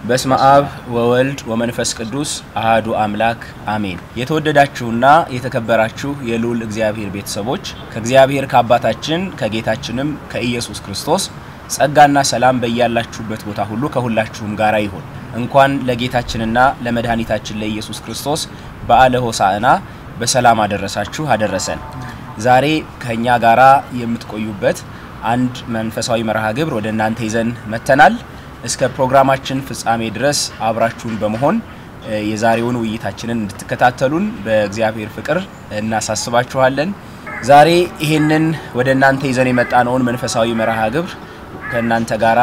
በስመ አብ ወወልድ ወመንፈስ ቅዱስ አሃዱ አምላክ አሜን። የተወደዳችሁና የተከበራችሁ የልዑል እግዚአብሔር ቤተሰቦች ከእግዚአብሔር ከአባታችን ከጌታችንም ከኢየሱስ ክርስቶስ ጸጋና ሰላም በያላችሁበት ቦታ ሁሉ ከሁላችሁም ጋር ይሁን። እንኳን ለጌታችንና ለመድኃኒታችን ለኢየሱስ ክርስቶስ በዓለ ሆሳዕና በሰላም አደረሳችሁ አደረሰን። ዛሬ ከኛ ጋራ የምትቆዩበት አንድ መንፈሳዊ መርሃ ግብር ወደ እናንተ ይዘን መጥተናል። እስከ ፕሮግራማችን ፍጻሜ ድረስ አብራችሁን በመሆን የዛሬውን ውይይታችንን እንድትከታተሉን በእግዚአብሔር ፍቅር እናሳስባችኋለን። ዛሬ ይሄንን ወደ እናንተ ይዘን የመጣነውን መንፈሳዊ መርሃ ግብር ከእናንተ ጋራ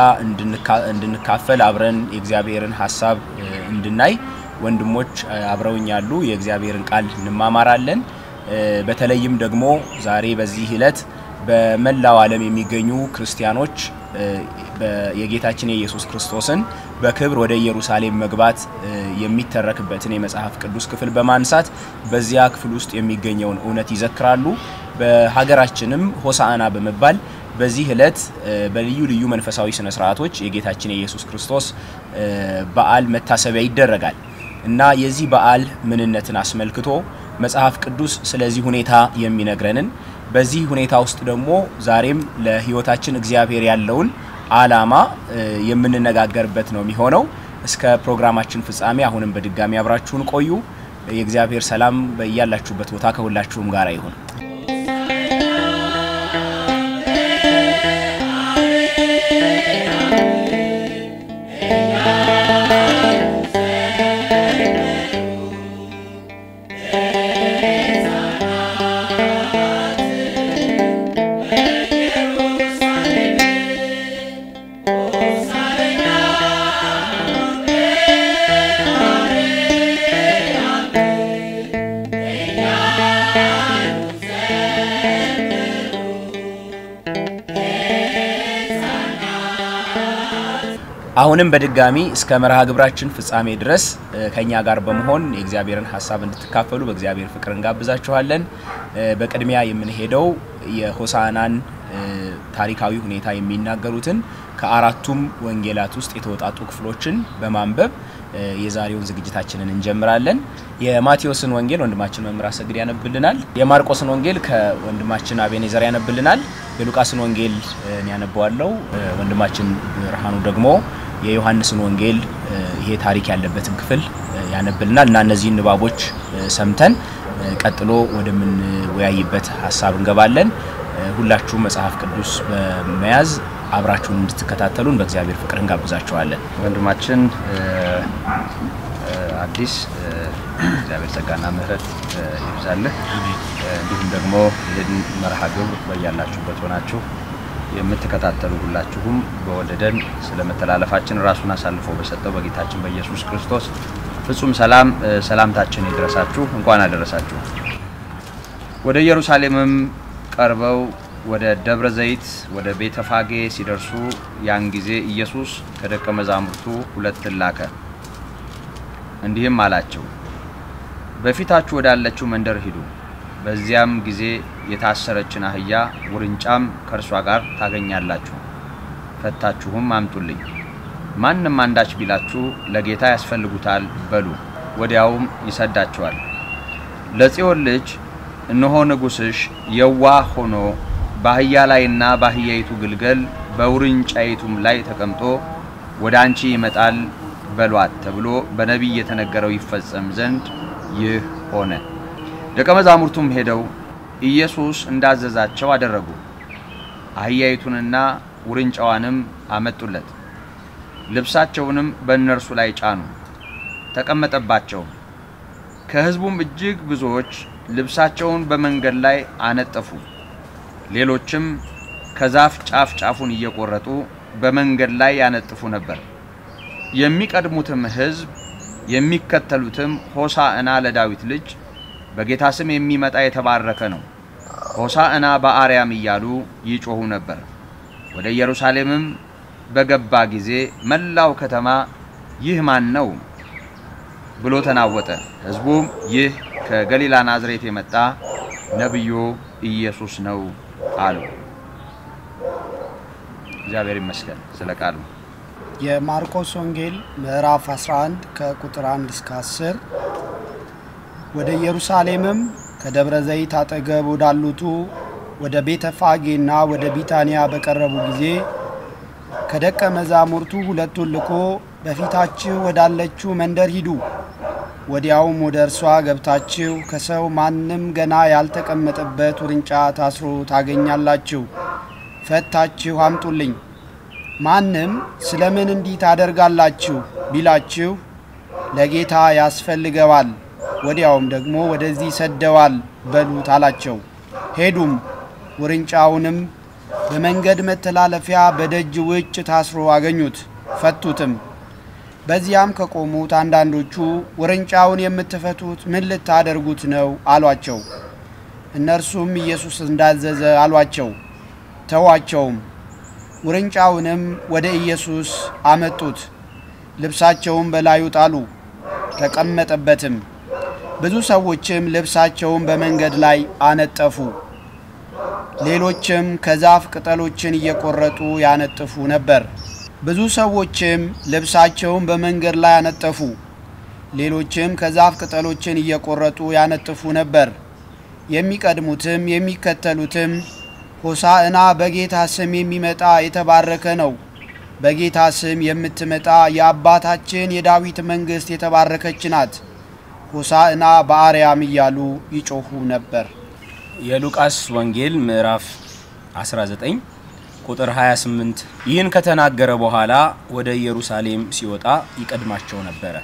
እንድንካፈል አብረን የእግዚአብሔርን ሀሳብ እንድናይ ወንድሞች አብረውኝ ያሉ የእግዚአብሔርን ቃል እንማማራለን። በተለይም ደግሞ ዛሬ በዚህ ዕለት በመላው ዓለም የሚገኙ ክርስቲያኖች የጌታችን የኢየሱስ ክርስቶስን በክብር ወደ ኢየሩሳሌም መግባት የሚተረክበትን የመጽሐፍ ቅዱስ ክፍል በማንሳት በዚያ ክፍል ውስጥ የሚገኘውን እውነት ይዘክራሉ። በሀገራችንም ሆሳዕና በመባል በዚህ ዕለት በልዩ ልዩ መንፈሳዊ ስነ ስርዓቶች የጌታችን የኢየሱስ ክርስቶስ በዓል መታሰቢያ ይደረጋል እና የዚህ በዓል ምንነትን አስመልክቶ መጽሐፍ ቅዱስ ስለዚህ ሁኔታ የሚነግረንን በዚህ ሁኔታ ውስጥ ደግሞ ዛሬም ለሕይወታችን እግዚአብሔር ያለውን ዓላማ የምንነጋገርበት ነው የሚሆነው። እስከ ፕሮግራማችን ፍጻሜ አሁንም በድጋሚ አብራችሁን ቆዩ። የእግዚአብሔር ሰላም በያላችሁበት ቦታ ከሁላችሁም ጋር ይሁን። አሁንም በድጋሚ እስከ መርሃ ግብራችን ፍጻሜ ድረስ ከኛ ጋር በመሆን የእግዚአብሔርን ሀሳብ እንድትካፈሉ በእግዚአብሔር ፍቅር እንጋብዛችኋለን። በቅድሚያ የምንሄደው የሆሳዕናን ታሪካዊ ሁኔታ የሚናገሩትን ከአራቱም ወንጌላት ውስጥ የተወጣጡ ክፍሎችን በማንበብ የዛሬውን ዝግጅታችንን እንጀምራለን። የማቴዎስን ወንጌል ወንድማችን መምህር አሰግድ ያነብልናል። የማርቆስን ወንጌል ከወንድማችን አቤኔዘር ያነብልናል። የሉቃስን ወንጌል እኔ ያነበዋለሁ። ወንድማችን ብርሃኑ ደግሞ የዮሐንስን ወንጌል ይሄ ታሪክ ያለበትን ክፍል ያነብልናል እና እነዚህን ንባቦች ሰምተን ቀጥሎ ወደምንወያይበት ሀሳብ እንገባለን። ሁላችሁም መጽሐፍ ቅዱስ በመያዝ አብራችሁን እንድትከታተሉን በእግዚአብሔር ፍቅር እንጋብዛችኋለን። ወንድማችን አዲስ እግዚአብሔር ጸጋና ምሕረት ይብዛልህ። እንዲሁም ደግሞ ይህን መርሃ ግብር በያላችሁበት ሆናችሁ የምትከታተሉ ሁላችሁም በወደደን ስለ መተላለፋችን ራሱን አሳልፎ በሰጠው በጌታችን በኢየሱስ ክርስቶስ ፍጹም ሰላም ሰላምታችን ይድረሳችሁ። እንኳን አደረሳችሁ። ወደ ኢየሩሳሌምም ቀርበው ወደ ደብረ ዘይት ወደ ቤተፋጌ ሲደርሱ ያን ጊዜ ኢየሱስ ከደቀ መዛሙርቱ ሁለትን ላከ፣ እንዲህም አላቸው፣ በፊታችሁ ወዳለችው መንደር ሂዱ። በዚያም ጊዜ የታሰረችን አህያ ውርንጫም ከእርሷ ጋር ታገኛላችሁ፣ ፈታችሁም አምጡልኝ። ማንም አንዳች ቢላችሁ ለጌታ ያስፈልጉታል በሉ፣ ወዲያውም ይሰዳቸዋል። ለጽዮን ልጅ እነሆ ንጉሥሽ የዋህ ሆኖ በአህያ ላይና በአህያይቱ ግልገል በውርንጫይቱም ላይ ተቀምጦ ወደ አንቺ ይመጣል በሏት ተብሎ በነቢይ የተነገረው ይፈጸም ዘንድ ይህ ሆነ። ደቀ መዛሙርቱም ሄደው ኢየሱስ እንዳዘዛቸው አደረጉ። አህያይቱንና ውርንጫዋንም አመጡለት፣ ልብሳቸውንም በእነርሱ ላይ ጫኑ፣ ተቀመጠባቸውም። ከሕዝቡም እጅግ ብዙዎች ልብሳቸውን በመንገድ ላይ አነጠፉ። ሌሎችም ከዛፍ ጫፍ ጫፉን እየቆረጡ በመንገድ ላይ ያነጥፉ ነበር። የሚቀድሙትም ሕዝብ የሚከተሉትም ሆሳዕና ለዳዊት ልጅ በጌታ ስም የሚመጣ የተባረከ ነው፣ ሆሳዕና በአርያም እያሉ ይጮኹ ነበር። ወደ ኢየሩሳሌምም በገባ ጊዜ መላው ከተማ ይህ ማን ነው ብሎ ተናወጠ። ሕዝቡም ይህ ከገሊላ ናዝሬት የመጣ ነቢዩ ኢየሱስ ነው አሉ። እግዚአብሔር ይመስገን ስለ ቃሉ። የማርቆስ ወንጌል ምዕራፍ 11 ከቁጥር 1 እስከ 10 ወደ ኢየሩሳሌምም ከደብረ ዘይት አጠገብ ወዳሉቱ ወደ ቤተ ፋጌና ወደ ቢታንያ በቀረቡ ጊዜ ከደቀ መዛሙርቱ ሁለቱን ልኮ በፊታችሁ ወዳለችው መንደር ሂዱ፣ ወዲያውም ወደ እርሷ ገብታችሁ ከሰው ማንም ገና ያልተቀመጠበት ውርንጫ ታስሮ ታገኛላችሁ፣ ፈታችሁ አምጡልኝ። ማንም ስለምን እንዲህ ታደርጋላችሁ? ቢላችሁ ለጌታ ያስፈልገዋል፣ ወዲያውም ደግሞ ወደዚህ ሰደዋል በሉት አላቸው። ሄዱም ውርንጫውንም በመንገድ መተላለፊያ በደጅ ውጭ ታስሮ አገኙት፣ ፈቱትም። በዚያም ከቆሙት አንዳንዶቹ ውርንጫውን የምትፈቱት ምን ልታደርጉት ነው አሏቸው። እነርሱም ኢየሱስ እንዳዘዘ አሏቸው። ተዋቸውም። ውርንጫውንም ወደ ኢየሱስ አመጡት፣ ልብሳቸውን በላዩ ጣሉ፣ ተቀመጠበትም። ብዙ ሰዎችም ልብሳቸውን በመንገድ ላይ አነጠፉ። ሌሎችም ከዛፍ ቅጠሎችን እየቆረጡ ያነጥፉ ነበር። ብዙ ሰዎችም ልብሳቸውን በመንገድ ላይ አነጠፉ። ሌሎችም ከዛፍ ቅጠሎችን እየቆረጡ ያነጥፉ ነበር። የሚቀድሙትም የሚከተሉትም ሆሳዕና በጌታ ስም የሚመጣ የተባረከ ነው፣ በጌታ ስም የምትመጣ የአባታችን የዳዊት መንግሥት የተባረከች ናት፣ ሆሳዕና በአርያም እያሉ ይጮኹ ነበር። የሉቃስ ወንጌል ምዕራፍ 19 ቁጥር 28 ይህን ከተናገረ በኋላ ወደ ኢየሩሳሌም ሲወጣ ይቀድማቸው ነበረ።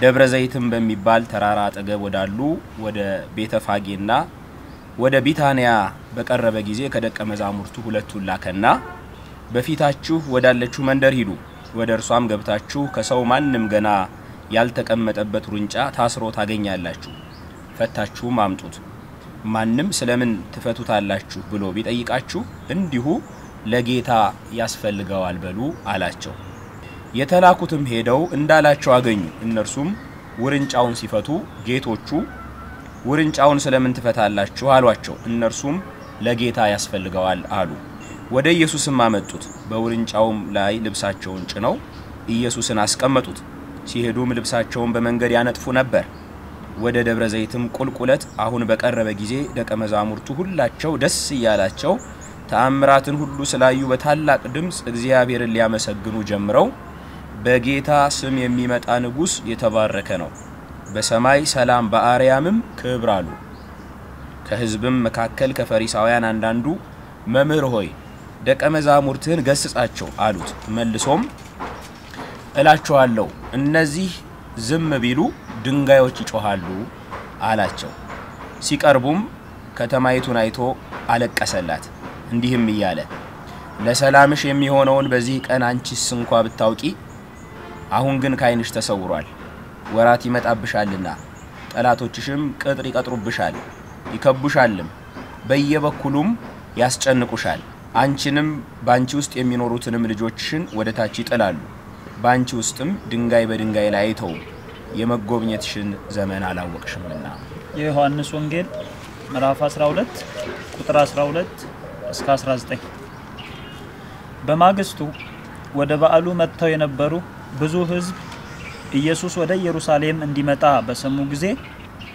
ደብረ ዘይትም በሚባል ተራራ አጠገብ ወዳሉ ወደ ቤተ ፋጌና ወደ ቢታንያ በቀረበ ጊዜ ከደቀ መዛሙርቱ ሁለቱን ላከና በፊታችሁ ወዳለችው መንደር ሂዱ፣ ወደ እርሷም ገብታችሁ ከሰው ማንም ገና ያልተቀመጠበት ውርንጫ ታስሮ ታገኛላችሁ፣ ፈታችሁም አምጡት። ማንም ስለምን ትፈቱታላችሁ ብሎ ቢጠይቃችሁ እንዲሁ ለጌታ ያስፈልገዋል በሉ አላቸው። የተላኩትም ሄደው እንዳላቸው አገኙ። እነርሱም ውርንጫውን ሲፈቱ ጌቶቹ ውርንጫውን ስለምን ትፈታላችሁ አሏቸው። እነርሱም ለጌታ ያስፈልገዋል አሉ። ወደ ኢየሱስም አመጡት። በውርንጫውም ላይ ልብሳቸውን ጭነው ኢየሱስን አስቀመጡት። ሲሄዱም ልብሳቸውን በመንገድ ያነጥፉ ነበር። ወደ ደብረ ዘይትም ቁልቁለት አሁን በቀረበ ጊዜ ደቀ መዛሙርቱ ሁላቸው ደስ እያላቸው ተአምራትን ሁሉ ስላዩ በታላቅ ድምፅ እግዚአብሔርን ሊያመሰግኑ ጀምረው በጌታ ስም የሚመጣ ንጉሥ የተባረከ ነው፣ በሰማይ ሰላም በአርያምም ክብር አሉ። ከሕዝብም መካከል ከፈሪሳውያን አንዳንዱ መምህር ሆይ ደቀ መዛሙርትህን ገስጻቸው አሉት። መልሶም እላችኋለሁ እነዚህ ዝም ቢሉ ድንጋዮች ይጮኻሉ አላቸው። ሲቀርቡም ከተማይቱን አይቶ አለቀሰላት፣ እንዲህም እያለ ለሰላምሽ የሚሆነውን በዚህ ቀን አንቺስ እንኳ ብታውቂ፣ አሁን ግን ከዓይንሽ ተሰውሯል። ወራት ይመጣብሻልና ጠላቶችሽም ቅጥር ይቀጥሩብሻል፣ ይከቡሻልም፣ በየበኩሉም ያስጨንቁሻል። አንቺንም በአንቺ ውስጥ የሚኖሩትንም ልጆችሽን ወደ ታች ይጥላሉ። በአንቺ ውስጥም ድንጋይ በድንጋይ ላይ አይተውም፣ የመጎብኘትሽን ዘመን አላወቅሽምና። የዮሐንስ ወንጌል ምዕራፍ 12 ቁጥር 12 እስከ 19። በማግስቱ ወደ በዓሉ መጥተው የነበሩ ብዙ ሕዝብ ኢየሱስ ወደ ኢየሩሳሌም እንዲመጣ በሰሙ ጊዜ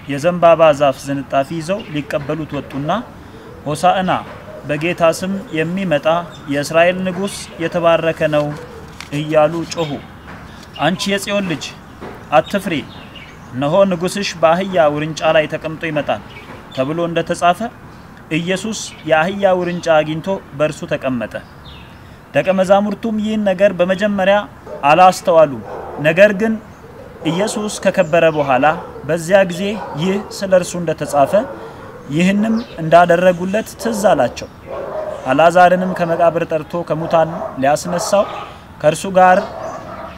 የዘንባባ ዛፍ ዝንጣፊ ይዘው ሊቀበሉት ወጡና ሆሳዕና በጌታ ስም የሚመጣ የእስራኤል ንጉሥ የተባረከ ነው እያሉ ጮኹ። አንቺ የጽዮን ልጅ አትፍሪ፣ እነሆ ንጉሥሽ በአህያ ውርንጫ ላይ ተቀምጦ ይመጣል ተብሎ እንደተጻፈ ኢየሱስ የአህያ ውርንጫ አግኝቶ በእርሱ ተቀመጠ። ደቀ መዛሙርቱም ይህን ነገር በመጀመሪያ አላስተዋሉም። ነገር ግን ኢየሱስ ከከበረ በኋላ በዚያ ጊዜ ይህ ስለ እርሱ እንደተጻፈ ይህንም እንዳደረጉለት ትዝ አላቸው። አልዓዛርንም ከመቃብር ጠርቶ ከሙታን ሊያስነሳው ከእርሱ ጋር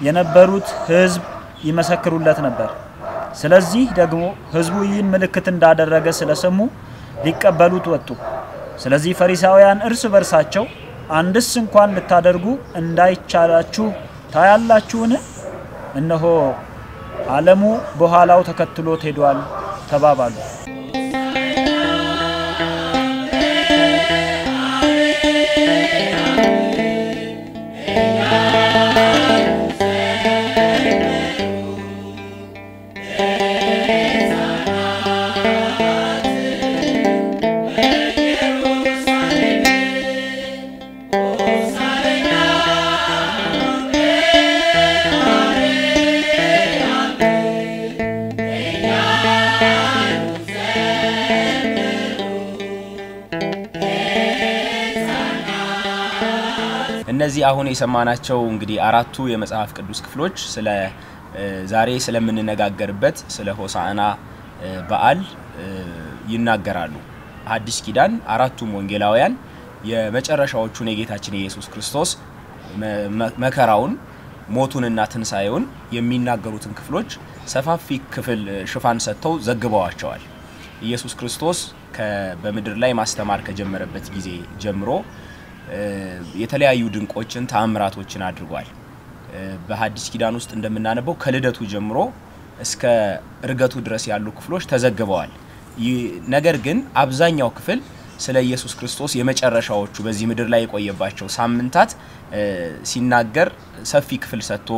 የነበሩት ሕዝብ ይመሰክሩለት ነበር። ስለዚህ ደግሞ ሕዝቡ ይህን ምልክት እንዳደረገ ስለሰሙ ሊቀበሉት ወጡ። ስለዚህ ፈሪሳውያን እርስ በርሳቸው አንድስ እንኳን ልታደርጉ እንዳይቻላችሁ ታያላችሁን? እነሆ ዓለሙ በኋላው ተከትሎት ሄዷል ተባባሉ። እነዚህ አሁን የሰማናቸው እንግዲህ አራቱ የመጽሐፍ ቅዱስ ክፍሎች ስለ ዛሬ ስለምንነጋገርበት ስለ ሆሳዕና በዓል ይናገራሉ። አዲስ ኪዳን አራቱም ወንጌላውያን የመጨረሻዎቹን የጌታችን የኢየሱስ ክርስቶስ መከራውን ሞቱንና ትንሣኤውን የሚናገሩትን ክፍሎች ሰፋፊ ክፍል ሽፋን ሰጥተው ዘግበዋቸዋል። ኢየሱስ ክርስቶስ በምድር ላይ ማስተማር ከጀመረበት ጊዜ ጀምሮ የተለያዩ ድንቆችን ተአምራቶችን አድርጓል። በሐዲስ ኪዳን ውስጥ እንደምናነበው ከልደቱ ጀምሮ እስከ እርገቱ ድረስ ያሉ ክፍሎች ተዘግበዋል። ነገር ግን አብዛኛው ክፍል ስለ ኢየሱስ ክርስቶስ የመጨረሻዎቹ በዚህ ምድር ላይ የቆየባቸው ሳምንታት ሲናገር ሰፊ ክፍል ሰጥቶ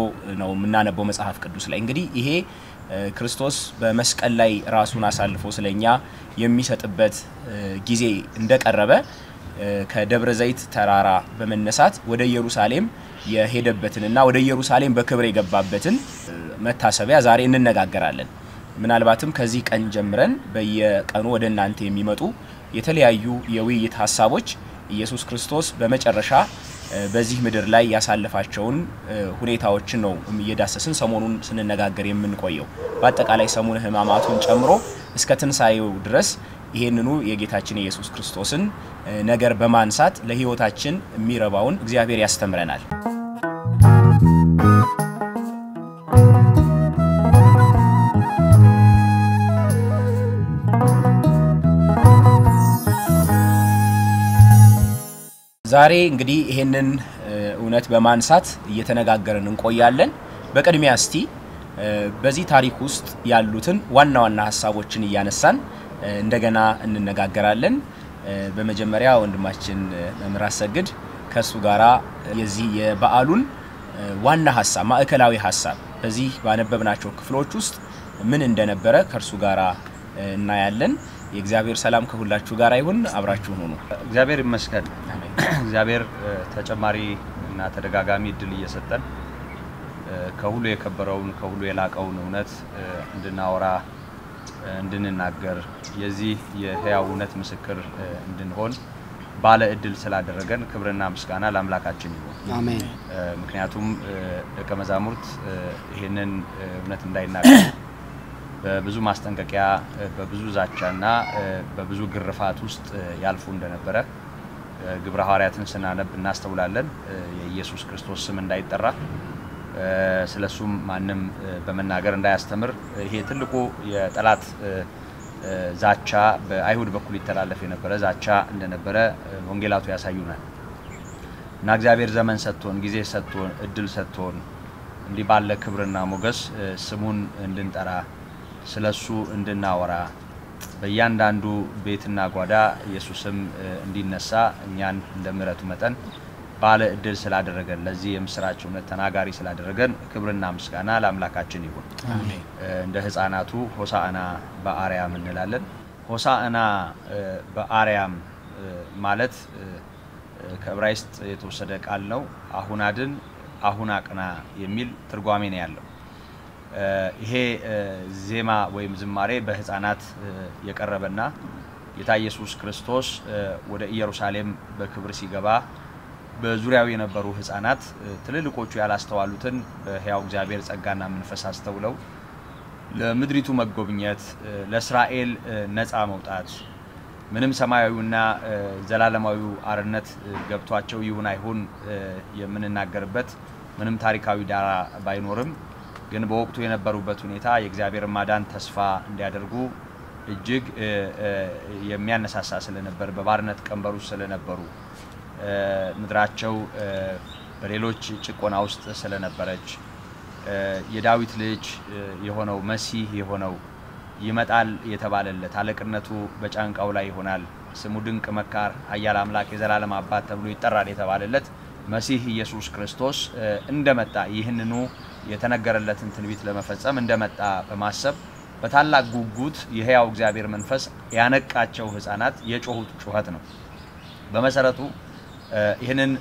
ነው የምናነበው መጽሐፍ ቅዱስ ላይ። እንግዲህ ይሄ ክርስቶስ በመስቀል ላይ ራሱን አሳልፎ ስለኛ የሚሰጥበት ጊዜ እንደቀረበ ከደብረ ዘይት ተራራ በመነሳት ወደ ኢየሩሳሌም የሄደበትንና ወደ ኢየሩሳሌም በክብር የገባበትን መታሰቢያ ዛሬ እንነጋገራለን። ምናልባትም ከዚህ ቀን ጀምረን በየቀኑ ወደ እናንተ የሚመጡ የተለያዩ የውይይት ሀሳቦች ኢየሱስ ክርስቶስ በመጨረሻ በዚህ ምድር ላይ ያሳለፋቸውን ሁኔታዎችን ነው እየዳሰስን ሰሞኑን ስንነጋገር የምንቆየው። በአጠቃላይ ሰሙነ ሕማማቱን ጨምሮ እስከ ትንሣኤው ድረስ ይሄንኑ የጌታችን የኢየሱስ ክርስቶስን ነገር በማንሳት ለሕይወታችን የሚረባውን እግዚአብሔር ያስተምረናል። ዛሬ እንግዲህ ይሄንን እውነት በማንሳት እየተነጋገርን እንቆያለን። በቅድሚያ እስቲ በዚህ ታሪክ ውስጥ ያሉትን ዋና ዋና ሀሳቦችን እያነሳን እንደገና እንነጋገራለን። በመጀመሪያ ወንድማችን መምህር አሰግድ ከእሱ ጋራ የዚህ የበዓሉን ዋና ሀሳብ ማዕከላዊ ሀሳብ በዚህ ባነበብናቸው ክፍሎች ውስጥ ምን እንደነበረ ከእርሱ ጋራ እናያለን። የእግዚአብሔር ሰላም ከሁላችሁ ጋር ይሁን። አብራችሁን ሁኑ። እግዚአብሔር ይመስገን። እግዚአብሔር ተጨማሪ እና ተደጋጋሚ እድል እየሰጠን ከሁሉ የከበረውን ከሁሉ የላቀውን እውነት እንድናወራ እንድንናገር የዚህ የሕያው እውነት ምስክር እንድንሆን ባለ እድል ስላደረገን ክብርና ምስጋና ለአምላካችን ይሁን። አሜን። ምክንያቱም ደቀ መዛሙርት ይህንን እውነት እንዳይናገሩ በብዙ ማስጠንቀቂያ በብዙ ዛቻና በብዙ ግርፋት ውስጥ ያልፉ እንደነበረ ግብረ ሐዋርያትን ስናነብ እናስተውላለን። የኢየሱስ ክርስቶስ ስም እንዳይጠራ ስለሱም ማንም በመናገር እንዳያስተምር ይሄ ትልቁ የጠላት ዛቻ በአይሁድ በኩል ይተላለፍ የነበረ ዛቻ እንደነበረ ወንጌላቱ ያሳዩናል። እና እግዚአብሔር ዘመን ሰጥቶን ጊዜ ሰጥቶን እድል ሰጥቶን እንዲህ ባለ ክብርና ሞገስ ስሙን እንድንጠራ ስለሱ እንድናወራ በእያንዳንዱ ቤትና ጓዳ ኢየሱስም እንዲነሳ እኛን እንደ ምሕረቱ መጠን ባለ እድል ስላደረገን ለዚህ የምስራች እውነት ተናጋሪ ስላደረገን ክብርና ምስጋና ለአምላካችን ይሁን። እንደ ሕፃናቱ ሆሳዕና በአርያም እንላለን። ሆሳዕና በአርያም ማለት ከዕብራይስጥ የተወሰደ ቃል ነው። አሁን አድን፣ አሁን አቅና የሚል ትርጓሜ ነው ያለው። ይሄ ዜማ ወይም ዝማሬ በህፃናት የቀረበና ጌታ ኢየሱስ ክርስቶስ ወደ ኢየሩሳሌም በክብር ሲገባ በዙሪያው የነበሩ ህፃናት ትልልቆቹ ያላስተዋሉትን በሕያው እግዚአብሔር ጸጋና መንፈስ አስተውለው ለምድሪቱ መጎብኘት፣ ለእስራኤል ነፃ መውጣት ምንም ሰማያዊና ዘላለማዊው አርነት ገብቷቸው ይሁን አይሁን የምንናገርበት ምንም ታሪካዊ ዳራ ባይኖርም ግን በወቅቱ የነበሩበት ሁኔታ የእግዚአብሔር ማዳን ተስፋ እንዲያደርጉ እጅግ የሚያነሳሳ ስለነበር በባርነት ውስጥ ስለነበሩ ምድራቸው በሌሎች ጭቆና ውስጥ ስለነበረች የዳዊት ልጅ የሆነው መሲህ የሆነው ይመጣል የተባለለት አለቅነቱ በጫንቃው ላይ ይሆናል፣ ስሙ ድንቅ መካር፣ ኃያል አምላክ፣ የዘላለም አባት ተብሎ ይጠራል የተባለለት መሲህ ኢየሱስ ክርስቶስ እንደመጣ ይህንኑ የተነገረለትን ትንቢት ለመፈጸም እንደመጣ በማሰብ በታላቅ ጉጉት የሕያው እግዚአብሔር መንፈስ ያነቃቸው ሕፃናት የጮሁት ጩኸት ነው። በመሰረቱ ይህንን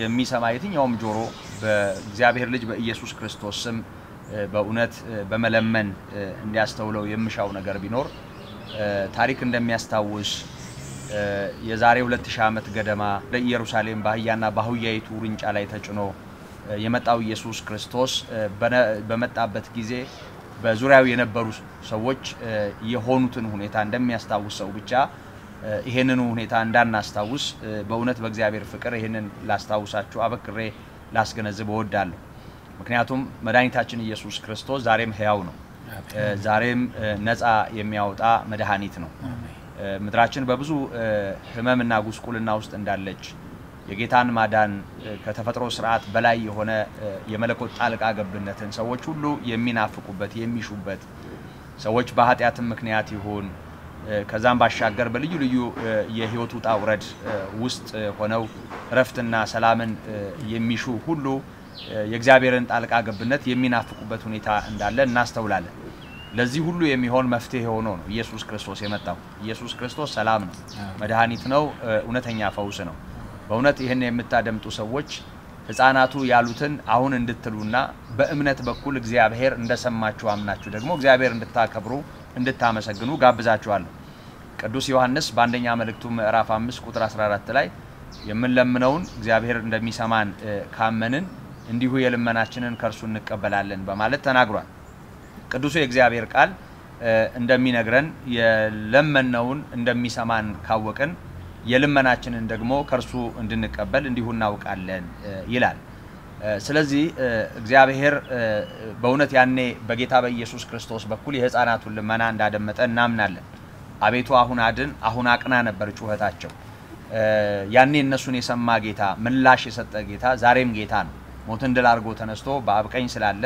የሚሰማ የትኛውም ጆሮ በእግዚአብሔር ልጅ በኢየሱስ ክርስቶስ ስም በእውነት በመለመን እንዲያስተውለው የምሻው ነገር ቢኖር ታሪክ እንደሚያስታውስ የዛሬ 2000 ዓመት ገደማ ለኢየሩሳሌም በአህያና በአህያይቱ ውርንጫ ላይ ተጭኖ የመጣው ኢየሱስ ክርስቶስ በመጣበት ጊዜ በዙሪያው የነበሩ ሰዎች የሆኑትን ሁኔታ እንደሚያስታውስ ሰው ብቻ ይሄንኑ ሁኔታ እንዳናስታውስ በእውነት በእግዚአብሔር ፍቅር ይሄንን ላስታውሳችሁ አበክሬ ላስገነዝብ እወዳለሁ። ምክንያቱም መድኃኒታችን ኢየሱስ ክርስቶስ ዛሬም ሕያው ነው። ዛሬም ነፃ የሚያወጣ መድኃኒት ነው። ምድራችን በብዙ ሕመምና ጉስቁልና ውስጥ እንዳለች የጌታን ማዳን ከተፈጥሮ ስርዓት በላይ የሆነ የመለኮት ጣልቃ ገብነትን ሰዎች ሁሉ የሚናፍቁበት የሚሹበት ሰዎች በኃጢአትም ምክንያት ይሁን ከዛም ባሻገር በልዩ ልዩ የህይወት ውጣ ውረድ ውስጥ ሆነው እረፍትና ሰላምን የሚሹ ሁሉ የእግዚአብሔርን ጣልቃ ገብነት የሚናፍቁበት ሁኔታ እንዳለ እናስተውላለን። ለዚህ ሁሉ የሚሆን መፍትሄ ሆኖ ነው ኢየሱስ ክርስቶስ የመጣው። ኢየሱስ ክርስቶስ ሰላም ነው፣ መድኃኒት ነው፣ እውነተኛ ፈውስ ነው። በእውነት ይህን የምታደምጡ ሰዎች ህፃናቱ ያሉትን አሁን እንድትሉና በእምነት በኩል እግዚአብሔር እንደሰማችሁ አምናችሁ ደግሞ እግዚአብሔር እንድታከብሩ እንድታመሰግኑ ጋብዛችኋለሁ። ቅዱስ ዮሐንስ በአንደኛ መልእክቱ ምዕራፍ 5 ቁጥር 14 ላይ የምንለምነውን እግዚአብሔር እንደሚሰማን ካመንን እንዲሁ የልመናችንን ከእርሱ እንቀበላለን በማለት ተናግሯል። ቅዱሱ የእግዚአብሔር ቃል እንደሚነግረን የለመነውን እንደሚሰማን ካወቅን የልመናችንን ደግሞ ከእርሱ እንድንቀበል እንዲሁ እናውቃለን ይላል። ስለዚህ እግዚአብሔር በእውነት ያኔ በጌታ በኢየሱስ ክርስቶስ በኩል የህፃናቱን ልመና እንዳደመጠ እናምናለን። አቤቱ አሁን አድን፣ አሁን አቅና ነበር ጩኸታቸው። ያኔ እነሱን የሰማ ጌታ፣ ምላሽ የሰጠ ጌታ ዛሬም ጌታ ነው። ሞትን ድል አድርጎ ተነስቶ በአብ ቀኝ ስላለ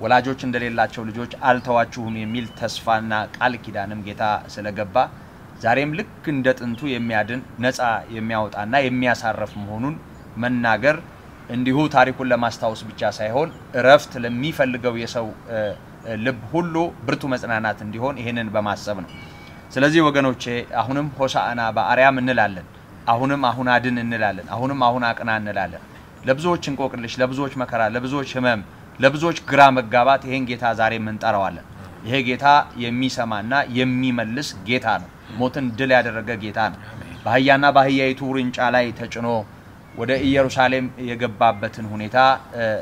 ወላጆች እንደሌላቸው ልጆች አልተዋችሁም የሚል ተስፋና ቃል ኪዳንም ጌታ ስለገባ ዛሬም ልክ እንደ ጥንቱ የሚያድን ነፃ የሚያወጣና የሚያሳረፍ መሆኑን መናገር እንዲሁ ታሪኩን ለማስታወስ ብቻ ሳይሆን እረፍት ለሚፈልገው የሰው ልብ ሁሉ ብርቱ መጽናናት እንዲሆን ይህንን በማሰብ ነው። ስለዚህ ወገኖቼ አሁንም ሆሳዕና በአርያም እንላለን። አሁንም አሁን አድን እንላለን። አሁንም አሁን አቅና እንላለን። ለብዙዎች እንቆቅልሽ፣ ለብዙዎች መከራ፣ ለብዙዎች ህመም፣ ለብዙዎች ግራ መጋባት ይሄን ጌታ ዛሬም እንጠራዋለን። ይሄ ጌታ የሚሰማና የሚመልስ ጌታ ነው። ሞትን ድል ያደረገ ጌታ ነው። በአህያና በአህያይቱ ውርንጫ ላይ ተጭኖ ወደ ኢየሩሳሌም የገባበትን ሁኔታ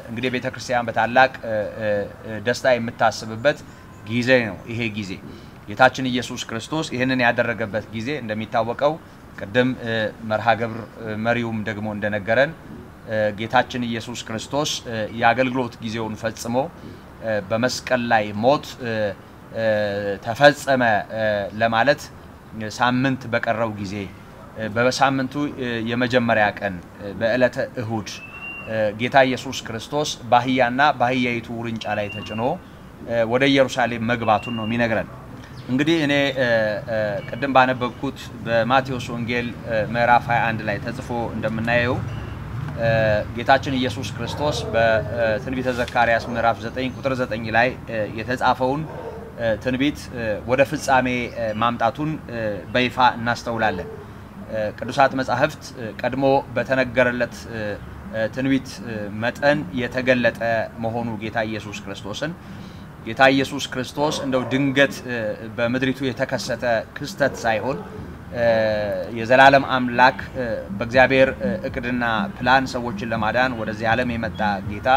እንግዲህ ቤተ ክርስቲያን በታላቅ ደስታ የምታስብበት ጊዜ ነው። ይሄ ጊዜ ጌታችን ኢየሱስ ክርስቶስ ይህንን ያደረገበት ጊዜ እንደሚታወቀው ቅድም መርሃ ግብር መሪውም ደግሞ እንደነገረን ጌታችን ኢየሱስ ክርስቶስ የአገልግሎት ጊዜውን ፈጽሞ በመስቀል ላይ ሞት ተፈጸመ ለማለት ሳምንት በቀረው ጊዜ በሳምንቱ የመጀመሪያ ቀን በዕለተ እሁድ ጌታ ኢየሱስ ክርስቶስ በአህያና በአህያይቱ ውርንጫ ላይ ተጭኖ ወደ ኢየሩሳሌም መግባቱን ነው የሚነግረን። እንግዲህ እኔ ቅድም ባነበብኩት በማቴዎስ ወንጌል ምዕራፍ 21 ላይ ተጽፎ እንደምናየው ጌታችን ኢየሱስ ክርስቶስ በትንቢተ ዘካርያስ ምዕራፍ 9 ቁጥር 9 ላይ የተጻፈውን ትንቢት ወደ ፍጻሜ ማምጣቱን በይፋ እናስተውላለን። ቅዱሳት መጻሕፍት ቀድሞ በተነገረለት ትንቢት መጠን የተገለጠ መሆኑ ጌታ ኢየሱስ ክርስቶስን። ጌታ ኢየሱስ ክርስቶስ እንደው ድንገት በምድሪቱ የተከሰተ ክስተት ሳይሆን የዘላለም አምላክ በእግዚአብሔር እቅድና ፕላን ሰዎችን ለማዳን ወደዚህ ዓለም የመጣ ጌታ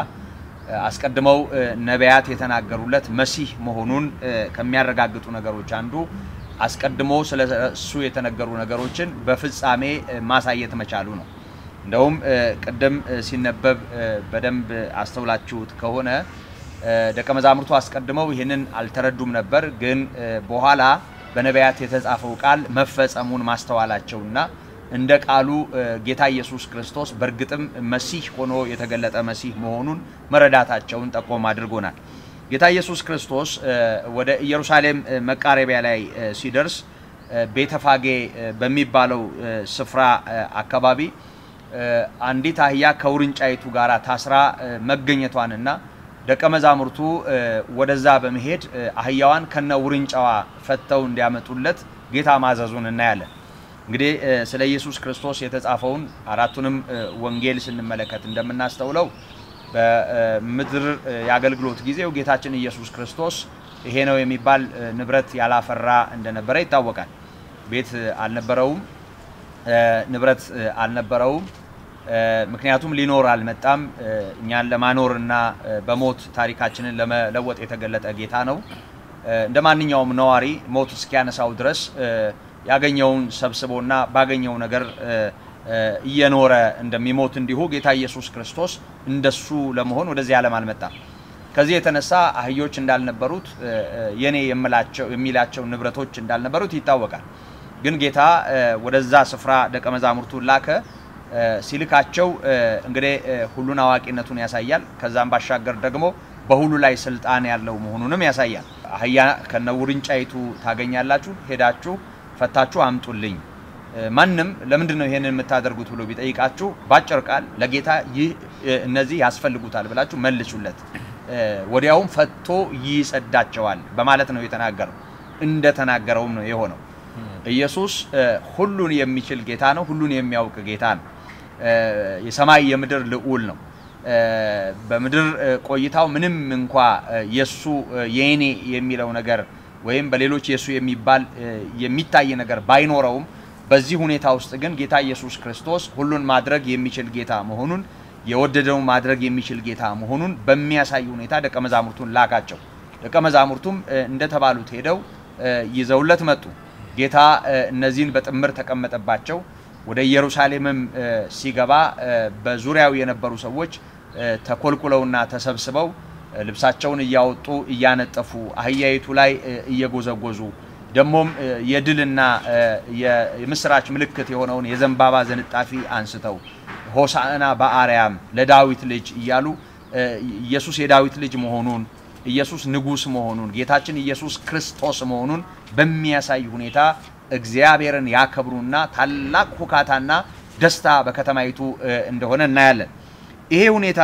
አስቀድመው ነቢያት የተናገሩለት መሲህ መሆኑን ከሚያረጋግጡ ነገሮች አንዱ አስቀድሞ ስለ እሱ የተነገሩ ነገሮችን በፍጻሜ ማሳየት መቻሉ ነው። እንደውም ቅድም ሲነበብ በደንብ አስተውላችሁት ከሆነ ደቀ መዛሙርቱ አስቀድመው ይህንን አልተረዱም ነበር። ግን በኋላ በነቢያት የተጻፈው ቃል መፈጸሙን ማስተዋላቸውና እንደ ቃሉ ጌታ ኢየሱስ ክርስቶስ በእርግጥም መሲህ ሆኖ የተገለጠ መሲህ መሆኑን መረዳታቸውን ጠቆም አድርጎናል። ጌታ ኢየሱስ ክርስቶስ ወደ ኢየሩሳሌም መቃረቢያ ላይ ሲደርስ ቤተፋጌ በሚባለው ስፍራ አካባቢ አንዲት አህያ ከውርንጫይቱ ጋር ታስራ መገኘቷንና ደቀ መዛሙርቱ ወደዛ በመሄድ አህያዋን ከነ ውርንጫዋ ፈተው እንዲያመጡለት ጌታ ማዘዙን እናያለን። እንግዲህ ስለ ኢየሱስ ክርስቶስ የተጻፈውን አራቱንም ወንጌል ስንመለከት እንደምናስተውለው በምድር የአገልግሎት ጊዜው ጌታችን ኢየሱስ ክርስቶስ ይሄ ነው የሚባል ንብረት ያላፈራ እንደነበረ ይታወቃል። ቤት አልነበረውም። ንብረት አልነበረውም። ምክንያቱም ሊኖር አልመጣም። እኛን ለማኖርና በሞት ታሪካችንን ለመለወጥ የተገለጠ ጌታ ነው። እንደ ማንኛውም ነዋሪ ሞት እስኪያነሳው ድረስ ያገኘውን ሰብስቦና ባገኘው ነገር እየኖረ እንደሚሞት እንዲሁ ጌታ ኢየሱስ ክርስቶስ እንደሱ ለመሆን ወደዚህ ዓለም አልመጣም። ከዚህ የተነሳ አህዮች እንዳልነበሩት የኔ የምላቸው የሚላቸው ንብረቶች እንዳልነበሩት ይታወቃል። ግን ጌታ ወደዛ ስፍራ ደቀ መዛሙርቱን ላከ። ሲልካቸው እንግዲህ ሁሉን አዋቂነቱን ያሳያል። ከዛም ባሻገር ደግሞ በሁሉ ላይ ስልጣን ያለው መሆኑንም ያሳያል። አህያ ከነውርንጫይቱ ታገኛላችሁ፣ ሄዳችሁ ፈታችሁ አምጡልኝ። ማንም ለምንድን ነው ይሄንን የምታደርጉት ብሎ ቢጠይቃችሁ ባጭር ቃል ለጌታ ይህ እነዚህ ያስፈልጉታል ብላችሁ መልሱለት፣ ወዲያውም ፈቶ ይሰዳቸዋል በማለት ነው የተናገረው። እንደተናገረውም ነው የሆነው። ኢየሱስ ሁሉን የሚችል ጌታ ነው። ሁሉን የሚያውቅ ጌታ ነው። የሰማይ የምድር ልዑል ነው። በምድር ቆይታው ምንም እንኳ የሱ የኔ የሚለው ነገር ወይም በሌሎች የሱ የሚባል የሚታይ ነገር ባይኖረውም በዚህ ሁኔታ ውስጥ ግን ጌታ ኢየሱስ ክርስቶስ ሁሉን ማድረግ የሚችል ጌታ መሆኑን የወደደውን ማድረግ የሚችል ጌታ መሆኑን በሚያሳይ ሁኔታ ደቀ መዛሙርቱን ላካቸው። ደቀ መዛሙርቱም እንደተባሉት ሄደው ይዘውለት መጡ። ጌታ እነዚህን በጥምር ተቀመጠባቸው። ወደ ኢየሩሳሌምም ሲገባ በዙሪያው የነበሩ ሰዎች ተኮልኩለውና ተሰብስበው ልብሳቸውን እያወጡ እያነጠፉ አህያይቱ ላይ እየጎዘጎዙ ደግሞም የድልና የምስራች ምልክት የሆነውን የዘንባባ ዝንጣፊ አንስተው ሆሳዕና በአርያም ለዳዊት ልጅ እያሉ ኢየሱስ የዳዊት ልጅ መሆኑን ኢየሱስ ንጉሥ መሆኑን ጌታችን ኢየሱስ ክርስቶስ መሆኑን በሚያሳይ ሁኔታ እግዚአብሔርን ያከብሩና ታላቅ ሁካታና ደስታ በከተማይቱ እንደሆነ እናያለን። ይሄ ሁኔታ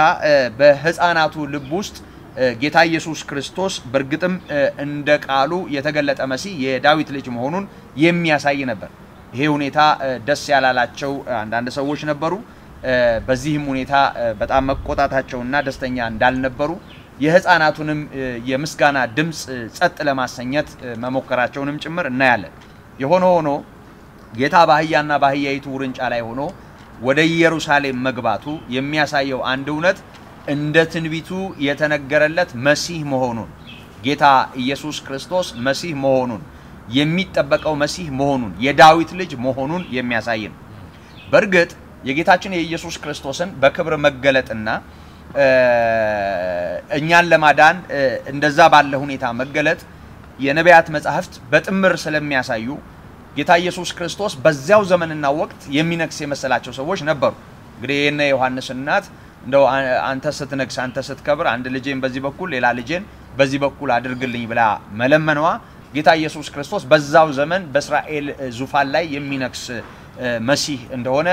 በሕፃናቱ ልብ ውስጥ ጌታ ኢየሱስ ክርስቶስ በእርግጥም እንደ ቃሉ የተገለጠ መሲህ የዳዊት ልጅ መሆኑን የሚያሳይ ነበር። ይሄ ሁኔታ ደስ ያላላቸው አንዳንድ ሰዎች ነበሩ። በዚህም ሁኔታ በጣም መቆጣታቸውና ደስተኛ እንዳልነበሩ የሕፃናቱንም የምስጋና ድምፅ ጸጥ ለማሰኘት መሞከራቸውንም ጭምር እናያለን። የሆነ ሆኖ ጌታ በአህያና በአህያይቱ ውርንጫ ላይ ሆኖ ወደ ኢየሩሳሌም መግባቱ የሚያሳየው አንድ እውነት እንደ ትንቢቱ የተነገረለት መሲህ መሆኑን ጌታ ኢየሱስ ክርስቶስ መሲህ መሆኑን የሚጠበቀው መሲህ መሆኑን የዳዊት ልጅ መሆኑን የሚያሳይ ነው። በእርግጥ የጌታችን የኢየሱስ ክርስቶስን በክብር መገለጥና እኛን ለማዳን እንደዛ ባለ ሁኔታ መገለጥ የነቢያት መጻሕፍት በጥምር ስለሚያሳዩ ጌታ ኢየሱስ ክርስቶስ በዚያው ዘመንና ወቅት የሚነግስ የመሰላቸው ሰዎች ነበሩ። እንግዲህ የነ ዮሐንስ እናት እንደው አንተ ስትነግስ፣ አንተ ስትከብር አንድ ልጄን በዚህ በኩል ሌላ ልጄን በዚህ በኩል አድርግልኝ ብላ መለመኗ ጌታ ኢየሱስ ክርስቶስ በዛው ዘመን በእስራኤል ዙፋን ላይ የሚነግስ መሲህ እንደሆነ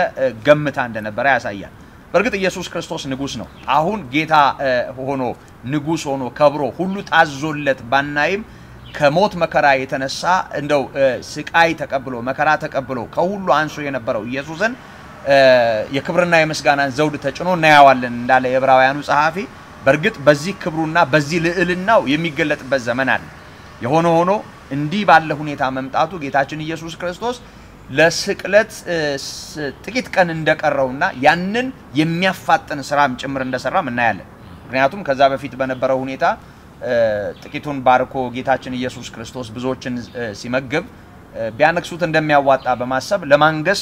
ገምታ እንደነበረ ያሳያል። በእርግጥ ኢየሱስ ክርስቶስ ንጉሥ ነው። አሁን ጌታ ሆኖ ንጉሥ ሆኖ ከብሮ ሁሉ ታዞለት ባናይም ከሞት መከራ የተነሳ እንደው ስቃይ ተቀብሎ መከራ ተቀብሎ ከሁሉ አንሶ የነበረው ኢየሱስን የክብርና የምስጋናን ዘውድ ተጭኖ እናያዋለን እንዳለ የዕብራውያኑ ጸሐፊ። በእርግጥ በዚህ ክብሩና በዚህ ልዕልናው የሚገለጥበት ዘመን አለ። የሆነ ሆኖ እንዲህ ባለ ሁኔታ መምጣቱ ጌታችን ኢየሱስ ክርስቶስ ለስቅለት ጥቂት ቀን እንደቀረውና ያንን የሚያፋጥን ስራም ጭምር እንደሰራም እናያለን። ምክንያቱም ከዛ በፊት በነበረው ሁኔታ ጥቂቱን ባርኮ ጌታችን ኢየሱስ ክርስቶስ ብዙዎችን ሲመግብ ቢያነግሱት እንደሚያዋጣ በማሰብ ለማንገስ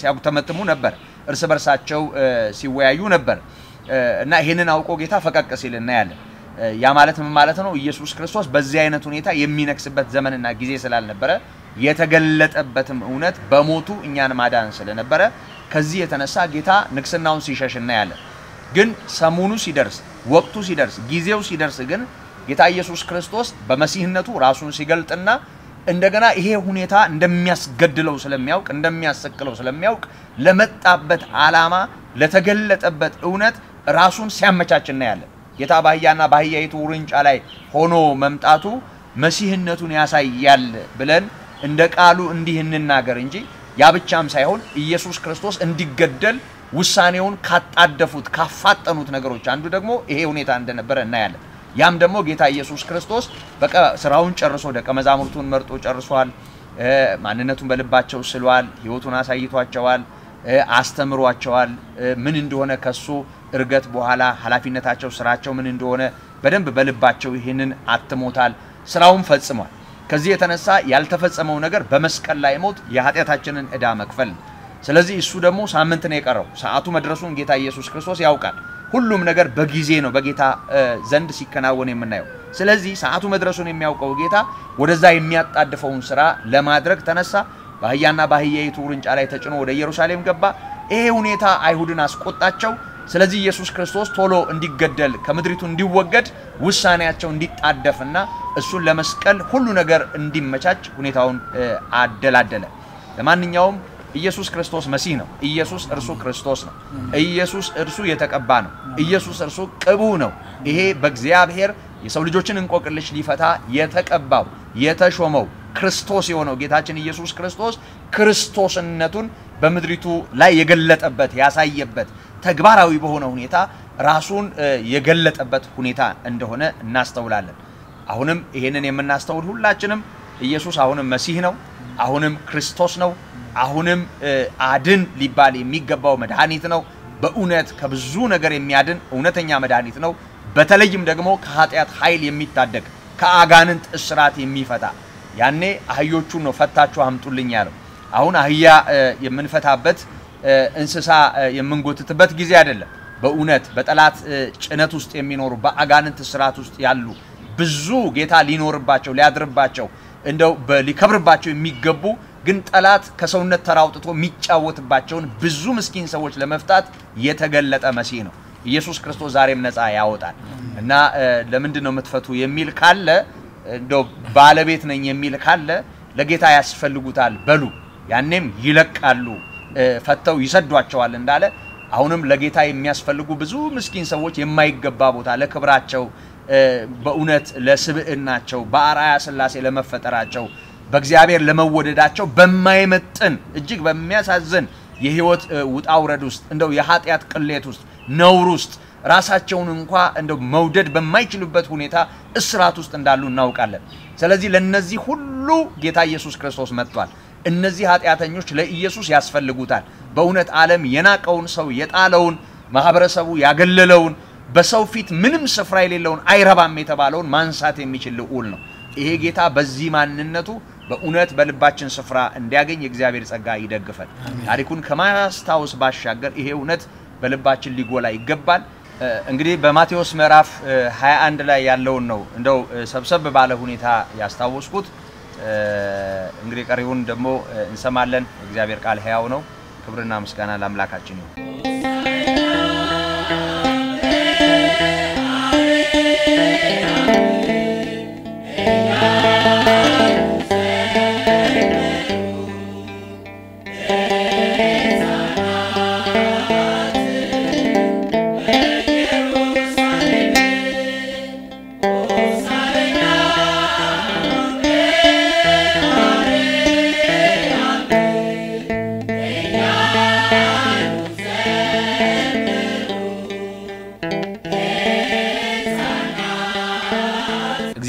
ሲያጉተመትሙ ነበር። እርስ በርሳቸው ሲወያዩ ነበር እና ይህንን አውቆ ጌታ ፈቀቅ ሲል እናያለን። ያ ማለት ምን ማለት ነው? ኢየሱስ ክርስቶስ በዚህ አይነት ሁኔታ የሚነግስበት ዘመንና ጊዜ ስላልነበረ የተገለጠበትም እውነት በሞቱ እኛን ማዳን ስለነበረ ከዚህ የተነሳ ጌታ ንግስናውን ሲሸሽ እናያለን። ግን ሰሙኑ ሲደርስ፣ ወቅቱ ሲደርስ፣ ጊዜው ሲደርስ ግን ጌታ ኢየሱስ ክርስቶስ በመሲህነቱ ራሱን ሲገልጥና እንደገና ይሄ ሁኔታ እንደሚያስገድለው ስለሚያውቅ እንደሚያሰቅለው ስለሚያውቅ ለመጣበት ዓላማ ለተገለጠበት እውነት ራሱን ሲያመቻች እናያለን። ጌታ በአህያና በአህያይቱ ውርንጫ ላይ ሆኖ መምጣቱ መሲህነቱን ያሳያል ብለን እንደ ቃሉ እንዲህ እንናገር እንጂ ያ ብቻም ሳይሆን ኢየሱስ ክርስቶስ እንዲገደል ውሳኔውን ካጣደፉት ካፋጠኑት ነገሮች አንዱ ደግሞ ይሄ ሁኔታ እንደነበረ እናያለን። ያም ደግሞ ጌታ ኢየሱስ ክርስቶስ ስራውን ጨርሶ ደቀ መዛሙርቱን መርጦ ጨርሷል። ማንነቱን በልባቸው ስሏል። ህይወቱን አሳይቷቸዋል፣ አስተምሯቸዋል። ምን እንደሆነ ከሱ እርገት በኋላ ኃላፊነታቸው፣ ስራቸው ምን እንደሆነ በደንብ በልባቸው ይህንን አትሞታል። ስራውን ፈጽሟል። ከዚህ የተነሳ ያልተፈጸመው ነገር በመስቀል ላይ ሞት የኃጢአታችንን ዕዳ መክፈል ነው። ስለዚህ እሱ ደግሞ ሳምንት ነው የቀረው። ሰዓቱ መድረሱን ጌታ ኢየሱስ ክርስቶስ ያውቃል። ሁሉም ነገር በጊዜ ነው በጌታ ዘንድ ሲከናወን የምናየው። ስለዚህ ሰዓቱ መድረሱን የሚያውቀው ጌታ ወደዛ የሚያጣድፈውን ስራ ለማድረግ ተነሳ። በአህያና በአህያይቱ ውርንጫ ላይ ተጭኖ ወደ ኢየሩሳሌም ገባ። ይሄ ሁኔታ አይሁድን አስቆጣቸው። ስለዚህ ኢየሱስ ክርስቶስ ቶሎ እንዲገደል ከምድሪቱ እንዲወገድ ውሳኔያቸው እንዲጣደፍና እሱን ለመስቀል ሁሉ ነገር እንዲመቻች ሁኔታውን አደላደለ። ለማንኛውም ኢየሱስ ክርስቶስ መሲህ ነው። ኢየሱስ እርሱ ክርስቶስ ነው። ኢየሱስ እርሱ የተቀባ ነው። ኢየሱስ እርሱ ቅቡ ነው። ይሄ በእግዚአብሔር የሰው ልጆችን እንቆቅልሽ ሊፈታ የተቀባው የተሾመው ክርስቶስ የሆነው ጌታችን ኢየሱስ ክርስቶስ ክርስቶስነቱን በምድሪቱ ላይ የገለጠበት ያሳየበት ተግባራዊ በሆነ ሁኔታ ራሱን የገለጠበት ሁኔታ እንደሆነ እናስተውላለን። አሁንም ይሄንን የምናስተውል ሁላችንም ኢየሱስ አሁንም መሲህ ነው። አሁንም ክርስቶስ ነው። አሁንም አድን ሊባል የሚገባው መድኃኒት ነው። በእውነት ከብዙ ነገር የሚያድን እውነተኛ መድኃኒት ነው። በተለይም ደግሞ ከኃጢአት ኃይል የሚታደግ ከአጋንንት እስራት የሚፈታ ያኔ አህዮቹን ነው ፈታችሁ አምጡልኝ ያለው። አሁን አህያ የምንፈታበት እንስሳ የምንጎትትበት ጊዜ አይደለም። በእውነት በጠላት ጭነት ውስጥ የሚኖሩ በአጋንንት እስራት ውስጥ ያሉ ብዙ ጌታ ሊኖርባቸው ሊያድርባቸው እንደው ሊከብርባቸው የሚገቡ ግን ጠላት ከሰውነት ተራ አውጥቶ የሚጫወትባቸውን ብዙ ምስኪን ሰዎች ለመፍታት የተገለጠ መሲህ ነው። ኢየሱስ ክርስቶስ ዛሬም ነፃ ያወጣል እና ለምንድን ነው የምትፈቱ የሚል ካለ እንደው ባለቤት ነኝ የሚል ካለ ለጌታ ያስፈልጉታል በሉ፣ ያኔም ይለቃሉ፣ ፈተው ይሰዷቸዋል እንዳለ አሁንም ለጌታ የሚያስፈልጉ ብዙ ምስኪን ሰዎች የማይገባ ቦታ ለክብራቸው በእውነት ለስብዕናቸው በአርአያ ሥላሴ ለመፈጠራቸው በእግዚአብሔር ለመወደዳቸው በማይመጥን እጅግ በሚያሳዝን የህይወት ውጣ ውረድ ውስጥ እንደው የኃጢአት ቅሌት ውስጥ ነውር ውስጥ ራሳቸውን እንኳ እንደው መውደድ በማይችሉበት ሁኔታ እስራት ውስጥ እንዳሉ እናውቃለን። ስለዚህ ለነዚህ ሁሉ ጌታ ኢየሱስ ክርስቶስ መጥቷል። እነዚህ ኃጢአተኞች ለኢየሱስ ያስፈልጉታል። በእውነት ዓለም የናቀውን ሰው የጣለውን ማህበረሰቡ ያገለለውን በሰው ፊት ምንም ስፍራ የሌለውን አይረባም የተባለውን ማንሳት የሚችል ልዑል ነው። ይሄ ጌታ በዚህ ማንነቱ በእውነት በልባችን ስፍራ እንዲያገኝ የእግዚአብሔር ጸጋ ይደግፈን። ታሪኩን ከማስታወስ ባሻገር ይሄ እውነት በልባችን ሊጎላ ይገባል። እንግዲህ በማቴዎስ ምዕራፍ እ፣ 21 ላይ ያለውን ነው እንደው ሰብሰብ ባለ ሁኔታ ያስታወስኩት። እንግዲህ ቀሪውን ደግሞ እንሰማለን። እግዚአብሔር ቃል ሕያው ነው። ክብርና ምስጋና ለአምላካችን ይሁን።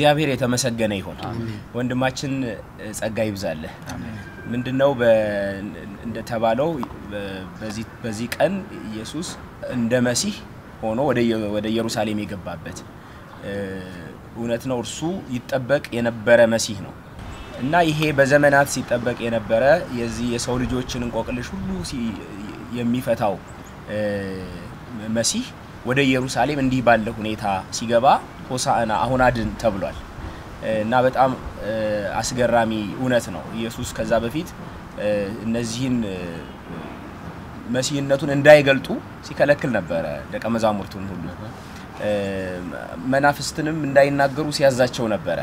እግዚአብሔር የተመሰገነ ይሁን። ወንድማችን ጸጋ ይብዛልህ። ምንድነው እንደተባለው በዚህ ቀን ኢየሱስ እንደ መሲህ ሆኖ ወደ ኢየ- ወደ ኢየሩሳሌም የገባበት እውነት ነው። እርሱ ይጠበቅ የነበረ መሲህ ነው እና ይሄ በዘመናት ሲጠበቅ የነበረ የዚህ የሰው ልጆችን እንቆቅልሽ ሁሉ የሚፈታው መሲህ ወደ ኢየሩሳሌም እንዲህ ባለ ሁኔታ ሲገባ ሆሳዕና አሁን አድን ተብሏል እና በጣም አስገራሚ እውነት ነው። ኢየሱስ ከዛ በፊት እነዚህን መሲህነቱን እንዳይገልጡ ሲከለክል ነበረ ደቀ መዛሙርቱን ሁሉ መናፍስትንም እንዳይናገሩ ሲያዛቸው ነበረ።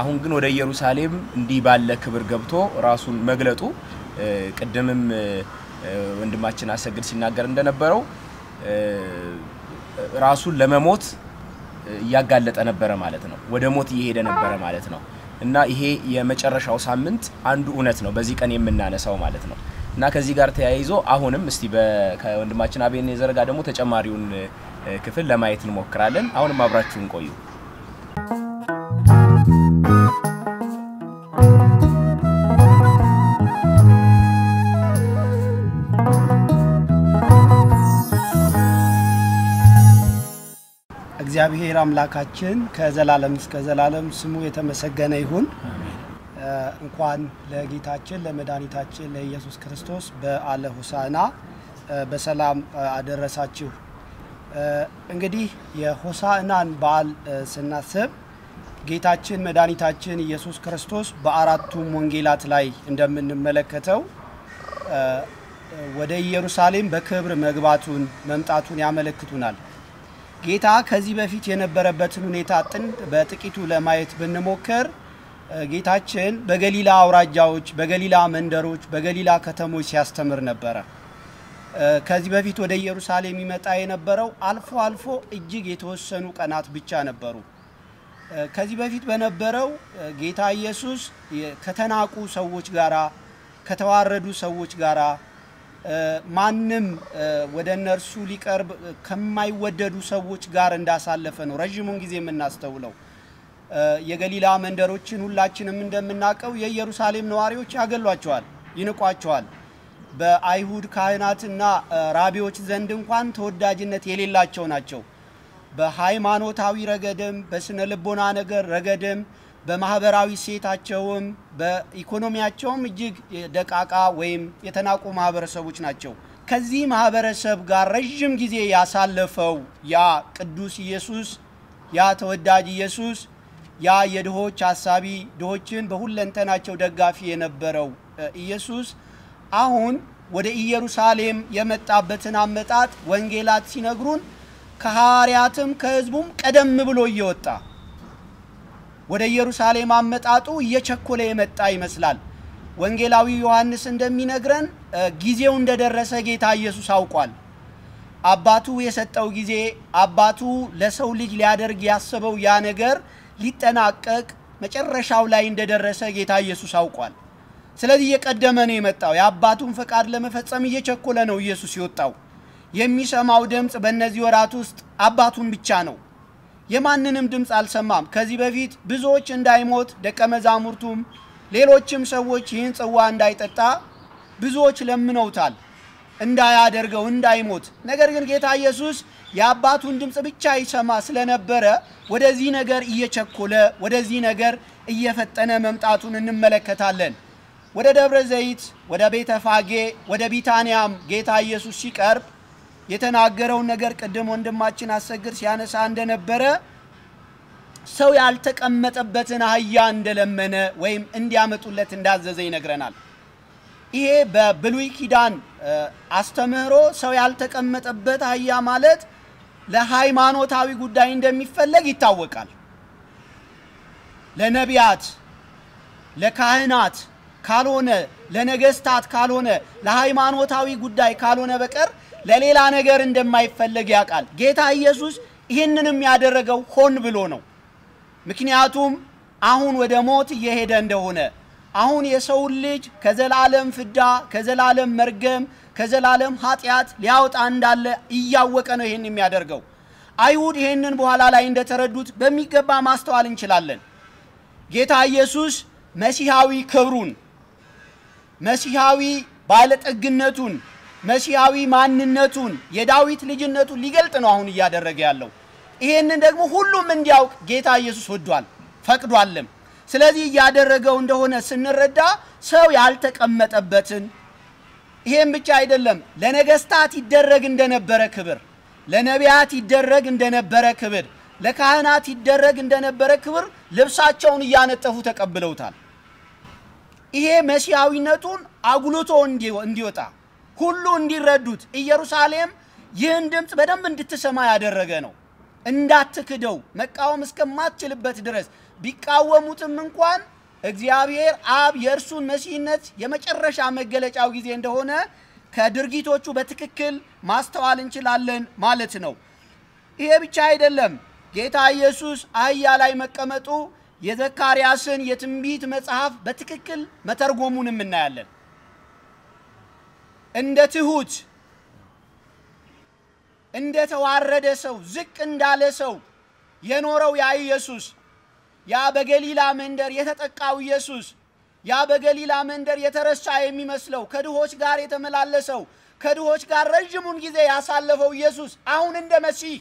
አሁን ግን ወደ ኢየሩሳሌም እንዲህ ባለ ክብር ገብቶ ራሱን መግለጡ ቅድምም ወንድማችን አሰግድ ሲናገር እንደነበረው ራሱን ለመሞት እያጋለጠ ነበረ ማለት ነው። ወደ ሞት እየሄደ ነበረ ማለት ነው። እና ይሄ የመጨረሻው ሳምንት አንዱ እውነት ነው በዚህ ቀን የምናነሳው ማለት ነው። እና ከዚህ ጋር ተያይዞ አሁንም እስቲ ከወንድማችን አቤን የዘረጋ ደግሞ ተጨማሪውን ክፍል ለማየት እንሞክራለን። አሁንም አብራችሁን ቆዩ። እግዚአብሔር አምላካችን ከዘላለም እስከ ዘላለም ስሙ የተመሰገነ ይሁን። እንኳን ለጌታችን ለመድኃኒታችን ለኢየሱስ ክርስቶስ በዓለ ሆሳዕና በሰላም አደረሳችሁ። እንግዲህ የሆሳዕናን በዓል ስናስብ ጌታችን መድኃኒታችን ኢየሱስ ክርስቶስ በአራቱም ወንጌላት ላይ እንደምንመለከተው ወደ ኢየሩሳሌም በክብር መግባቱን መምጣቱን ያመለክቱናል። ጌታ ከዚህ በፊት የነበረበትን ሁኔታ ጥንት በጥቂቱ ለማየት ብንሞክር ጌታችን በገሊላ አውራጃዎች፣ በገሊላ መንደሮች፣ በገሊላ ከተሞች ሲያስተምር ነበረ። ከዚህ በፊት ወደ ኢየሩሳሌም ይመጣ የነበረው አልፎ አልፎ እጅግ የተወሰኑ ቀናት ብቻ ነበሩ። ከዚህ በፊት በነበረው ጌታ ኢየሱስ ከተናቁ ሰዎች ጋራ ከተዋረዱ ሰዎች ጋራ ማንም ወደ እነርሱ ሊቀርብ ከማይወደዱ ሰዎች ጋር እንዳሳለፈ ነው ረዥሙን ጊዜ የምናስተውለው። የገሊላ መንደሮችን ሁላችንም እንደምናውቀው የኢየሩሳሌም ነዋሪዎች ያገሏቸዋል፣ ይንቋቸዋል። በአይሁድ ካህናትና ራቢዎች ዘንድ እንኳን ተወዳጅነት የሌላቸው ናቸው። በሃይማኖታዊ ረገድም በስነ ልቦና ነገር ረገድም በማህበራዊ ሴታቸውም በኢኮኖሚያቸውም እጅግ ደቃቃ ወይም የተናቁ ማህበረሰቦች ናቸው። ከዚህ ማህበረሰብ ጋር ረዥም ጊዜ ያሳለፈው ያ ቅዱስ ኢየሱስ ያ ተወዳጅ ኢየሱስ ያ የድሆች አሳቢ ድሆችን በሁለንተናቸው ደጋፊ የነበረው ኢየሱስ አሁን ወደ ኢየሩሳሌም የመጣበትን አመጣጥ ወንጌላት ሲነግሩን ከሐዋርያትም ከሕዝቡም ቀደም ብሎ እየወጣ ወደ ኢየሩሳሌም አመጣጡ እየቸኮለ የመጣ ይመስላል። ወንጌላዊ ዮሐንስ እንደሚነግረን ጊዜው እንደደረሰ ጌታ ኢየሱስ አውቋል። አባቱ የሰጠው ጊዜ አባቱ ለሰው ልጅ ሊያደርግ ያሰበው ያ ነገር ሊጠናቀቅ መጨረሻው ላይ እንደደረሰ ጌታ ኢየሱስ አውቋል። ስለዚህ እየቀደመ ነው የመጣው። የአባቱን ፈቃድ ለመፈጸም እየቸኮለ ነው ኢየሱስ የወጣው። የሚሰማው ድምፅ በእነዚህ ወራት ውስጥ አባቱን ብቻ ነው። የማንንም ድምፅ አልሰማም። ከዚህ በፊት ብዙዎች እንዳይሞት ደቀ መዛሙርቱም ሌሎችም ሰዎች ይህን ጽዋ እንዳይጠጣ ብዙዎች ለምነውታል፣ እንዳያደርገው እንዳይሞት። ነገር ግን ጌታ ኢየሱስ የአባቱን ድምፅ ብቻ ይሰማ ስለነበረ ወደዚህ ነገር እየቸኮለ ወደዚህ ነገር እየፈጠነ መምጣቱን እንመለከታለን። ወደ ደብረ ዘይት፣ ወደ ቤተ ፋጌ፣ ወደ ቢታንያም ጌታ ኢየሱስ ሲቀርብ የተናገረውን ነገር ቅድም ወንድማችን አሰግድ ሲያነሳ እንደነበረ ሰው ያልተቀመጠበትን አህያ እንደለመነ ወይም እንዲያመጡለት እንዳዘዘ ይነግረናል። ይሄ በብሉይ ኪዳን አስተምህሮ ሰው ያልተቀመጠበት አህያ ማለት ለሃይማኖታዊ ጉዳይ እንደሚፈለግ ይታወቃል። ለነቢያት፣ ለካህናት ካልሆነ ለነገስታት ካልሆነ ለሃይማኖታዊ ጉዳይ ካልሆነ በቀር ለሌላ ነገር እንደማይፈለግ ያውቃል። ጌታ ኢየሱስ ይህንንም ያደረገው ሆን ብሎ ነው። ምክንያቱም አሁን ወደ ሞት እየሄደ እንደሆነ አሁን የሰውን ልጅ ከዘላለም ፍዳ፣ ከዘላለም መርገም፣ ከዘላለም ኃጢአት ሊያወጣ እንዳለ እያወቀ ነው ይህን የሚያደርገው። አይሁድ ይህንን በኋላ ላይ እንደተረዱት በሚገባ ማስተዋል እንችላለን። ጌታ ኢየሱስ መሲሐዊ ክብሩን መሲሐዊ ባለጠግነቱን መሲሐዊ ማንነቱን የዳዊት ልጅነቱን ሊገልጥ ነው አሁን እያደረገ ያለው። ይሄንን ደግሞ ሁሉም እንዲያውቅ ጌታ ኢየሱስ ወዷል ፈቅዷልም። ስለዚህ እያደረገው እንደሆነ ስንረዳ ሰው ያልተቀመጠበትን ይሄም ብቻ አይደለም፣ ለነገስታት ይደረግ እንደነበረ ክብር፣ ለነቢያት ይደረግ እንደነበረ ክብር፣ ለካህናት ይደረግ እንደነበረ ክብር ልብሳቸውን እያነጠፉ ተቀብለውታል። ይሄ መሲያዊነቱን አጉልቶ እንዲ- እንዲወጣ ሁሉ እንዲረዱት ኢየሩሳሌም ይህን ድምፅ በደንብ እንድትሰማ ያደረገ ነው። እንዳትክደው መቃወም እስከማትችልበት ድረስ ቢቃወሙትም እንኳን እግዚአብሔር አብ የእርሱን መሲህነት የመጨረሻ መገለጫው ጊዜ እንደሆነ ከድርጊቶቹ በትክክል ማስተዋል እንችላለን ማለት ነው። ይሄ ብቻ አይደለም። ጌታ ኢየሱስ አህያ ላይ መቀመጡ የዘካርያስን የትንቢት መጽሐፍ በትክክል መተርጎሙንም እናያለን። እንደ ትሁት እንደ ተዋረደ ሰው ዝቅ እንዳለ ሰው የኖረው ያ ኢየሱስ ያ በገሊላ መንደር የተጠቃው ኢየሱስ ያ በገሊላ መንደር የተረሳ የሚመስለው ከድሆች ጋር የተመላለሰው ከድሆች ጋር ረዥሙን ጊዜ ያሳለፈው ኢየሱስ አሁን እንደ መሲህ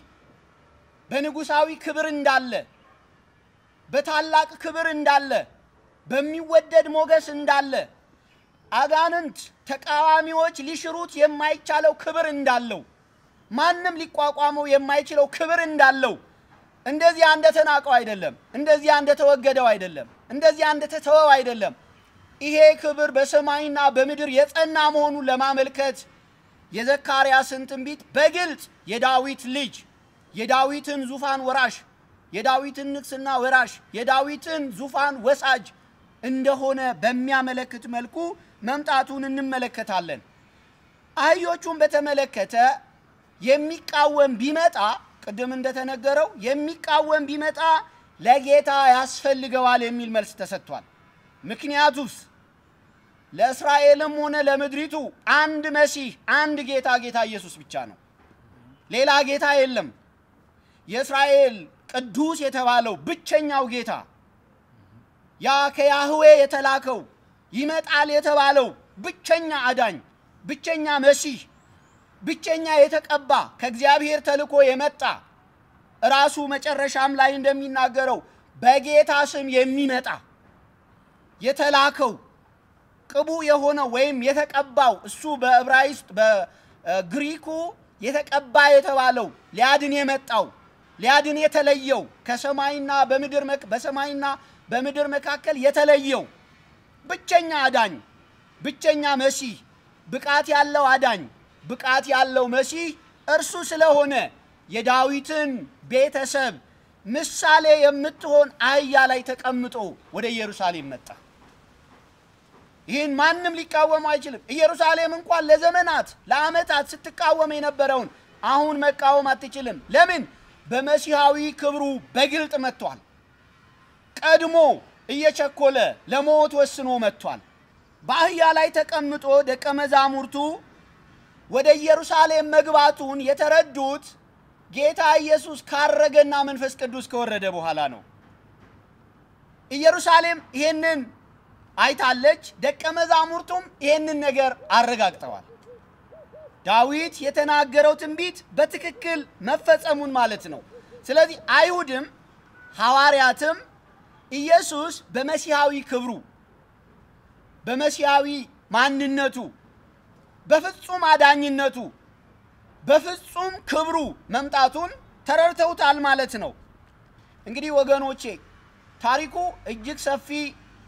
በንጉሳዊ ክብር እንዳለ በታላቅ ክብር እንዳለ በሚወደድ ሞገስ እንዳለ አጋንንት ተቃዋሚዎች ሊሽሩት የማይቻለው ክብር እንዳለው ማንም ሊቋቋመው የማይችለው ክብር እንዳለው እንደዚያ እንደተናቀው አይደለም፣ እንደዚያ እንደተወገደው አይደለም፣ እንደዚያ እንደተተወው አይደለም። ይሄ ክብር በሰማይና በምድር የጸና መሆኑን ለማመልከት የዘካርያስን ትንቢት በግልጽ የዳዊት ልጅ የዳዊትን ዙፋን ወራሽ የዳዊትን ንግስና ወራሽ የዳዊትን ዙፋን ወሳጅ እንደሆነ በሚያመለክት መልኩ መምጣቱን እንመለከታለን። አህዮቹን በተመለከተ የሚቃወም ቢመጣ ቅድም እንደተነገረው የሚቃወም ቢመጣ ለጌታ ያስፈልገዋል የሚል መልስ ተሰጥቷል። ምክንያቱስ ለእስራኤልም ሆነ ለምድሪቱ አንድ መሲህ አንድ ጌታ ጌታ ኢየሱስ ብቻ ነው። ሌላ ጌታ የለም። የእስራኤል ቅዱስ የተባለው ብቸኛው ጌታ ያ ከያህዌ የተላከው ይመጣል የተባለው ብቸኛ አዳኝ፣ ብቸኛ መሲህ፣ ብቸኛ የተቀባ ከእግዚአብሔር ተልኮ የመጣ ራሱ መጨረሻም ላይ እንደሚናገረው በጌታ ስም የሚመጣ የተላከው ቅቡ የሆነው ወይም የተቀባው እሱ በዕብራይስጥ በግሪኩ የተቀባ የተባለው ሊያድን የመጣው ሊያድን የተለየው ከሰማይና በምድር በሰማይና በምድር መካከል የተለየው ብቸኛ አዳኝ ብቸኛ መሲህ ብቃት ያለው አዳኝ ብቃት ያለው መሲህ እርሱ ስለሆነ የዳዊትን ቤተሰብ ምሳሌ የምትሆን አህያ ላይ ተቀምጦ ወደ ኢየሩሳሌም መጣ። ይህን ማንም ሊቃወመው አይችልም። ኢየሩሳሌም እንኳን ለዘመናት ለዓመታት ስትቃወም የነበረውን አሁን መቃወም አትችልም። ለምን? በመሲሐዊ ክብሩ በግልጥ መጥቷል። ቀድሞ እየቸኮለ ለሞት ወስኖ መጥቷል። በአህያ ላይ ተቀምጦ ደቀ መዛሙርቱ ወደ ኢየሩሳሌም መግባቱን የተረዱት ጌታ ኢየሱስ ካረገና መንፈስ ቅዱስ ከወረደ በኋላ ነው። ኢየሩሳሌም ይሄንን አይታለች። ደቀ መዛሙርቱም ይሄንን ነገር አረጋግጠዋል። ዳዊት የተናገረው ትንቢት በትክክል መፈጸሙን ማለት ነው። ስለዚህ አይሁድም ሐዋርያትም ኢየሱስ በመሲሐዊ ክብሩ በመሲሐዊ ማንነቱ በፍጹም አዳኝነቱ በፍጹም ክብሩ መምጣቱን ተረድተውታል ማለት ነው። እንግዲህ ወገኖቼ ታሪኩ እጅግ ሰፊ፣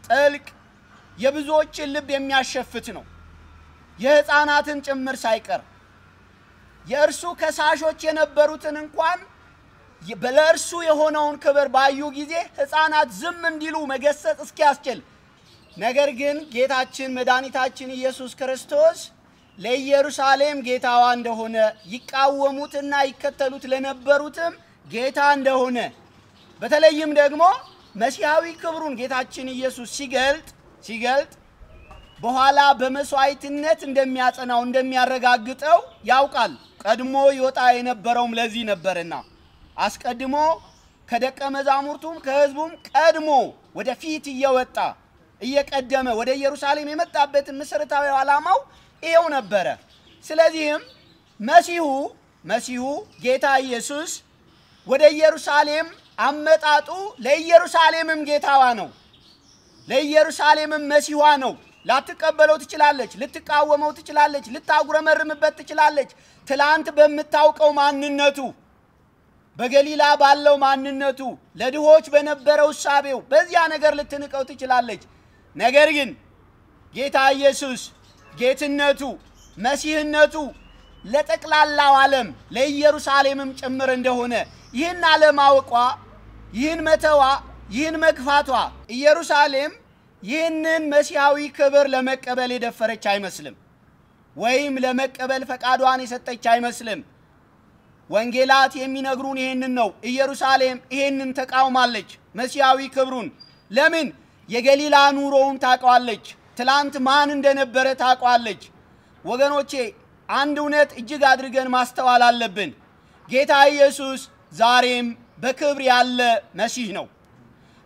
ጥልቅ፣ የብዙዎችን ልብ የሚያሸፍት ነው። የሕፃናትን ጭምር ሳይቀር የእርሱ ከሳሾች የነበሩትን እንኳን ለእርሱ የሆነውን ክብር ባዩ ጊዜ ሕፃናት ዝም እንዲሉ መገሰጽ እስኪያስችል ነገር ግን ጌታችን መድኃኒታችን ኢየሱስ ክርስቶስ ለኢየሩሳሌም ጌታዋ እንደሆነ ይቃወሙትና ይከተሉት ለነበሩትም ጌታ እንደሆነ በተለይም ደግሞ መሲሐዊ ክብሩን ጌታችን ኢየሱስ ሲገልጥ ሲገልጥ በኋላ በመስዋዕትነት እንደሚያጸናው እንደሚያረጋግጠው ያውቃል። ቀድሞ ይወጣ የነበረውም ለዚህ ነበርና አስቀድሞ ከደቀ መዛሙርቱም ከሕዝቡም ቀድሞ ወደፊት እየወጣ እየቀደመ ወደ ኢየሩሳሌም የመጣበትን መሰረታዊ ዓላማው ይኸው ነበረ። ስለዚህም መሲሁ መሲሁ ጌታ ኢየሱስ ወደ ኢየሩሳሌም አመጣጡ ለኢየሩሳሌምም ጌታዋ ነው፣ ለኢየሩሳሌምም መሲኋ ነው። ላትቀበለው ትችላለች፣ ልትቃወመው ትችላለች፣ ልታጉረመርምበት ትችላለች። ትላንት በምታውቀው ማንነቱ በገሊላ ባለው ማንነቱ ለድሆች በነበረው እሳቤው በዚያ ነገር ልትንቀው ትችላለች። ነገር ግን ጌታ ኢየሱስ ጌትነቱ መሲህነቱ ለጠቅላላው ዓለም ለኢየሩሳሌምም ጭምር እንደሆነ ይህን አለማወቋ፣ ይህን መተዋ፣ ይህን መግፋቷ ኢየሩሳሌም ይህንን መሲሐዊ ክብር ለመቀበል የደፈረች አይመስልም፣ ወይም ለመቀበል ፈቃዷን የሰጠች አይመስልም። ወንጌላት የሚነግሩን ይህንን ነው። ኢየሩሳሌም ይህንን ተቃውማለች፣ መሲሐዊ ክብሩን። ለምን? የገሊላ ኑሮውን ታውቀዋለች። ትላንት ማን እንደነበረ ታውቀዋለች። ወገኖቼ አንድ እውነት እጅግ አድርገን ማስተዋል አለብን። ጌታ ኢየሱስ ዛሬም በክብር ያለ መሲህ ነው።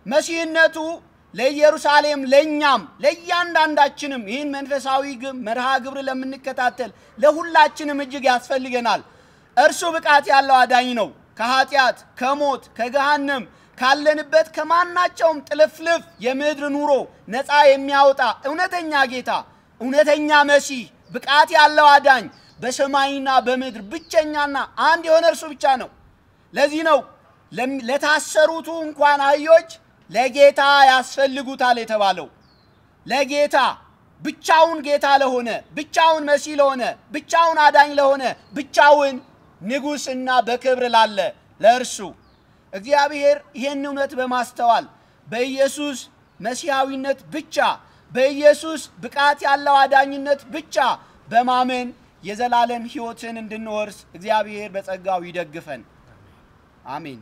መሲህነቱ ለኢየሩሳሌም ለእኛም ለእያንዳንዳችንም ይህን መንፈሳዊ መርሃ ግብር ለምንከታተል ለሁላችንም እጅግ ያስፈልገናል። እርሱ ብቃት ያለው አዳኝ ነው። ከኃጢአት፣ ከሞት፣ ከገሃነም ካለንበት ከማናቸውም ጥልፍልፍ የምድር ኑሮ ነፃ የሚያወጣ እውነተኛ ጌታ፣ እውነተኛ መሲህ፣ ብቃት ያለው አዳኝ በሰማይና በምድር ብቸኛና አንድ የሆነ እርሱ ብቻ ነው። ለዚህ ነው ለታሰሩቱ እንኳን አህዮች ለጌታ ያስፈልጉታል የተባለው። ለጌታ ብቻውን ጌታ ለሆነ ብቻውን መሲህ ለሆነ ብቻውን አዳኝ ለሆነ ብቻውን ንጉሥና በክብር ላለ ለእርሱ እግዚአብሔር ይህን እውነት በማስተዋል በኢየሱስ መሲሐዊነት ብቻ በኢየሱስ ብቃት ያለው አዳኝነት ብቻ በማመን የዘላለም ሕይወትን እንድንወርስ እግዚአብሔር በጸጋው ይደግፈን። አሜን።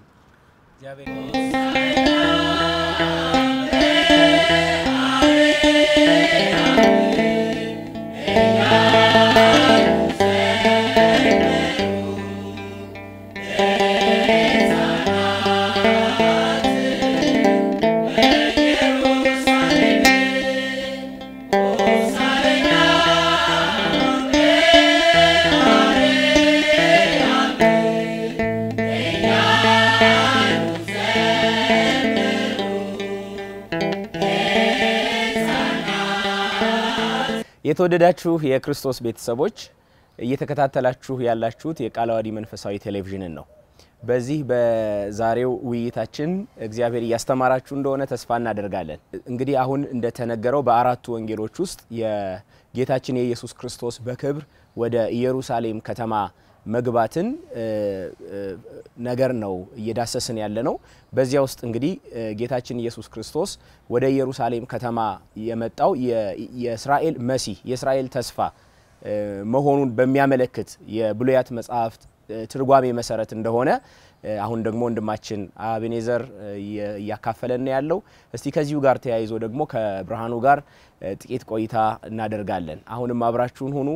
የተወደዳችሁ የክርስቶስ ቤተሰቦች እየተከታተላችሁ ያላችሁት የቃለ መንፈሳዊ ቴሌቪዥንን ነው። በዚህ በዛሬው ውይይታችን እግዚአብሔር እያስተማራችሁ እንደሆነ ተስፋ እናደርጋለን። እንግዲህ አሁን እንደተነገረው በአራቱ ወንጌሎች ውስጥ የጌታችን የኢየሱስ ክርስቶስ በክብር ወደ ኢየሩሳሌም ከተማ መግባትን ነገር ነው እየዳሰስን ያለ ነው። በዚያ ውስጥ እንግዲህ ጌታችን ኢየሱስ ክርስቶስ ወደ ኢየሩሳሌም ከተማ የመጣው የእስራኤል መሲህ የእስራኤል ተስፋ መሆኑን በሚያመለክት የብሉያት መጽሐፍት ትርጓሜ መሰረት እንደሆነ አሁን ደግሞ ወንድማችን አቤኔዘር እያካፈለን ያለው። እስቲ ከዚሁ ጋር ተያይዞ ደግሞ ከብርሃኑ ጋር ጥቂት ቆይታ እናደርጋለን። አሁንም አብራችሁን ሁኑ።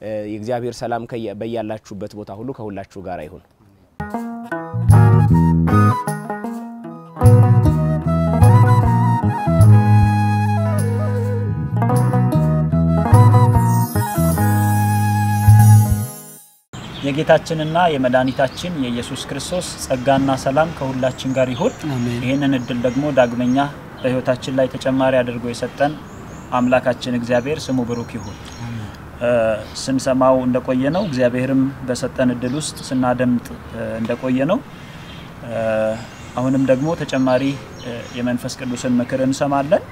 የእግዚአብሔር ሰላም ከየ- በያላችሁበት ቦታ ሁሉ ከሁላችሁ ጋር ይሁን። የጌታችንና የመድኃኒታችን የኢየሱስ ክርስቶስ ጸጋና ሰላም ከሁላችን ጋር ይሁን። ይህንን እድል ደግሞ ዳግመኛ በሕይወታችን ላይ ተጨማሪ አድርጎ የሰጠን አምላካችን እግዚአብሔር ስሙ ብሩክ ይሁን። ስንሰማው እንደቆየ ነው። እግዚአብሔርም በሰጠን እድል ውስጥ ስናደምጥ እንደቆየ ነው። አሁንም ደግሞ ተጨማሪ የመንፈስ ቅዱስን ምክር እንሰማለን።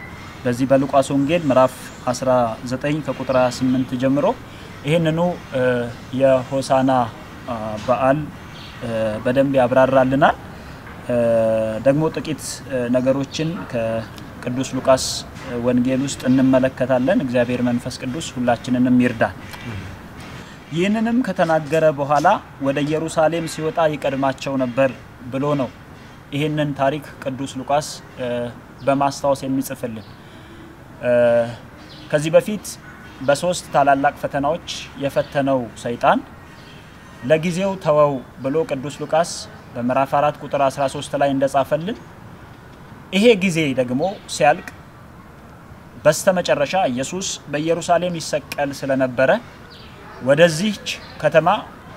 በዚህ በሉቃስ ወንጌል ምዕራፍ 19 ከቁጥር 28 ጀምሮ ይህንኑ የሆሳና በዓል በደንብ ያብራራልናል። ደግሞ ጥቂት ነገሮችን ከቅዱስ ሉቃስ ወንጌል ውስጥ እንመለከታለን። እግዚአብሔር መንፈስ ቅዱስ ሁላችንንም ይርዳል። ይህንንም ከተናገረ በኋላ ወደ ኢየሩሳሌም ሲወጣ ይቀድማቸው ነበር ብሎ ነው ይህንን ታሪክ ቅዱስ ሉቃስ በማስታወስ የሚጽፍልን። ከዚህ በፊት በሶስት ታላላቅ ፈተናዎች የፈተነው ሰይጣን ለጊዜው ተወው ብሎ ቅዱስ ሉቃስ በምዕራፍ 4 ቁጥር 13 ላይ እንደጻፈልን ይሄ ጊዜ ደግሞ ሲያልቅ በስተመጨረሻ ኢየሱስ በኢየሩሳሌም ይሰቀል ስለነበረ ወደዚህች ከተማ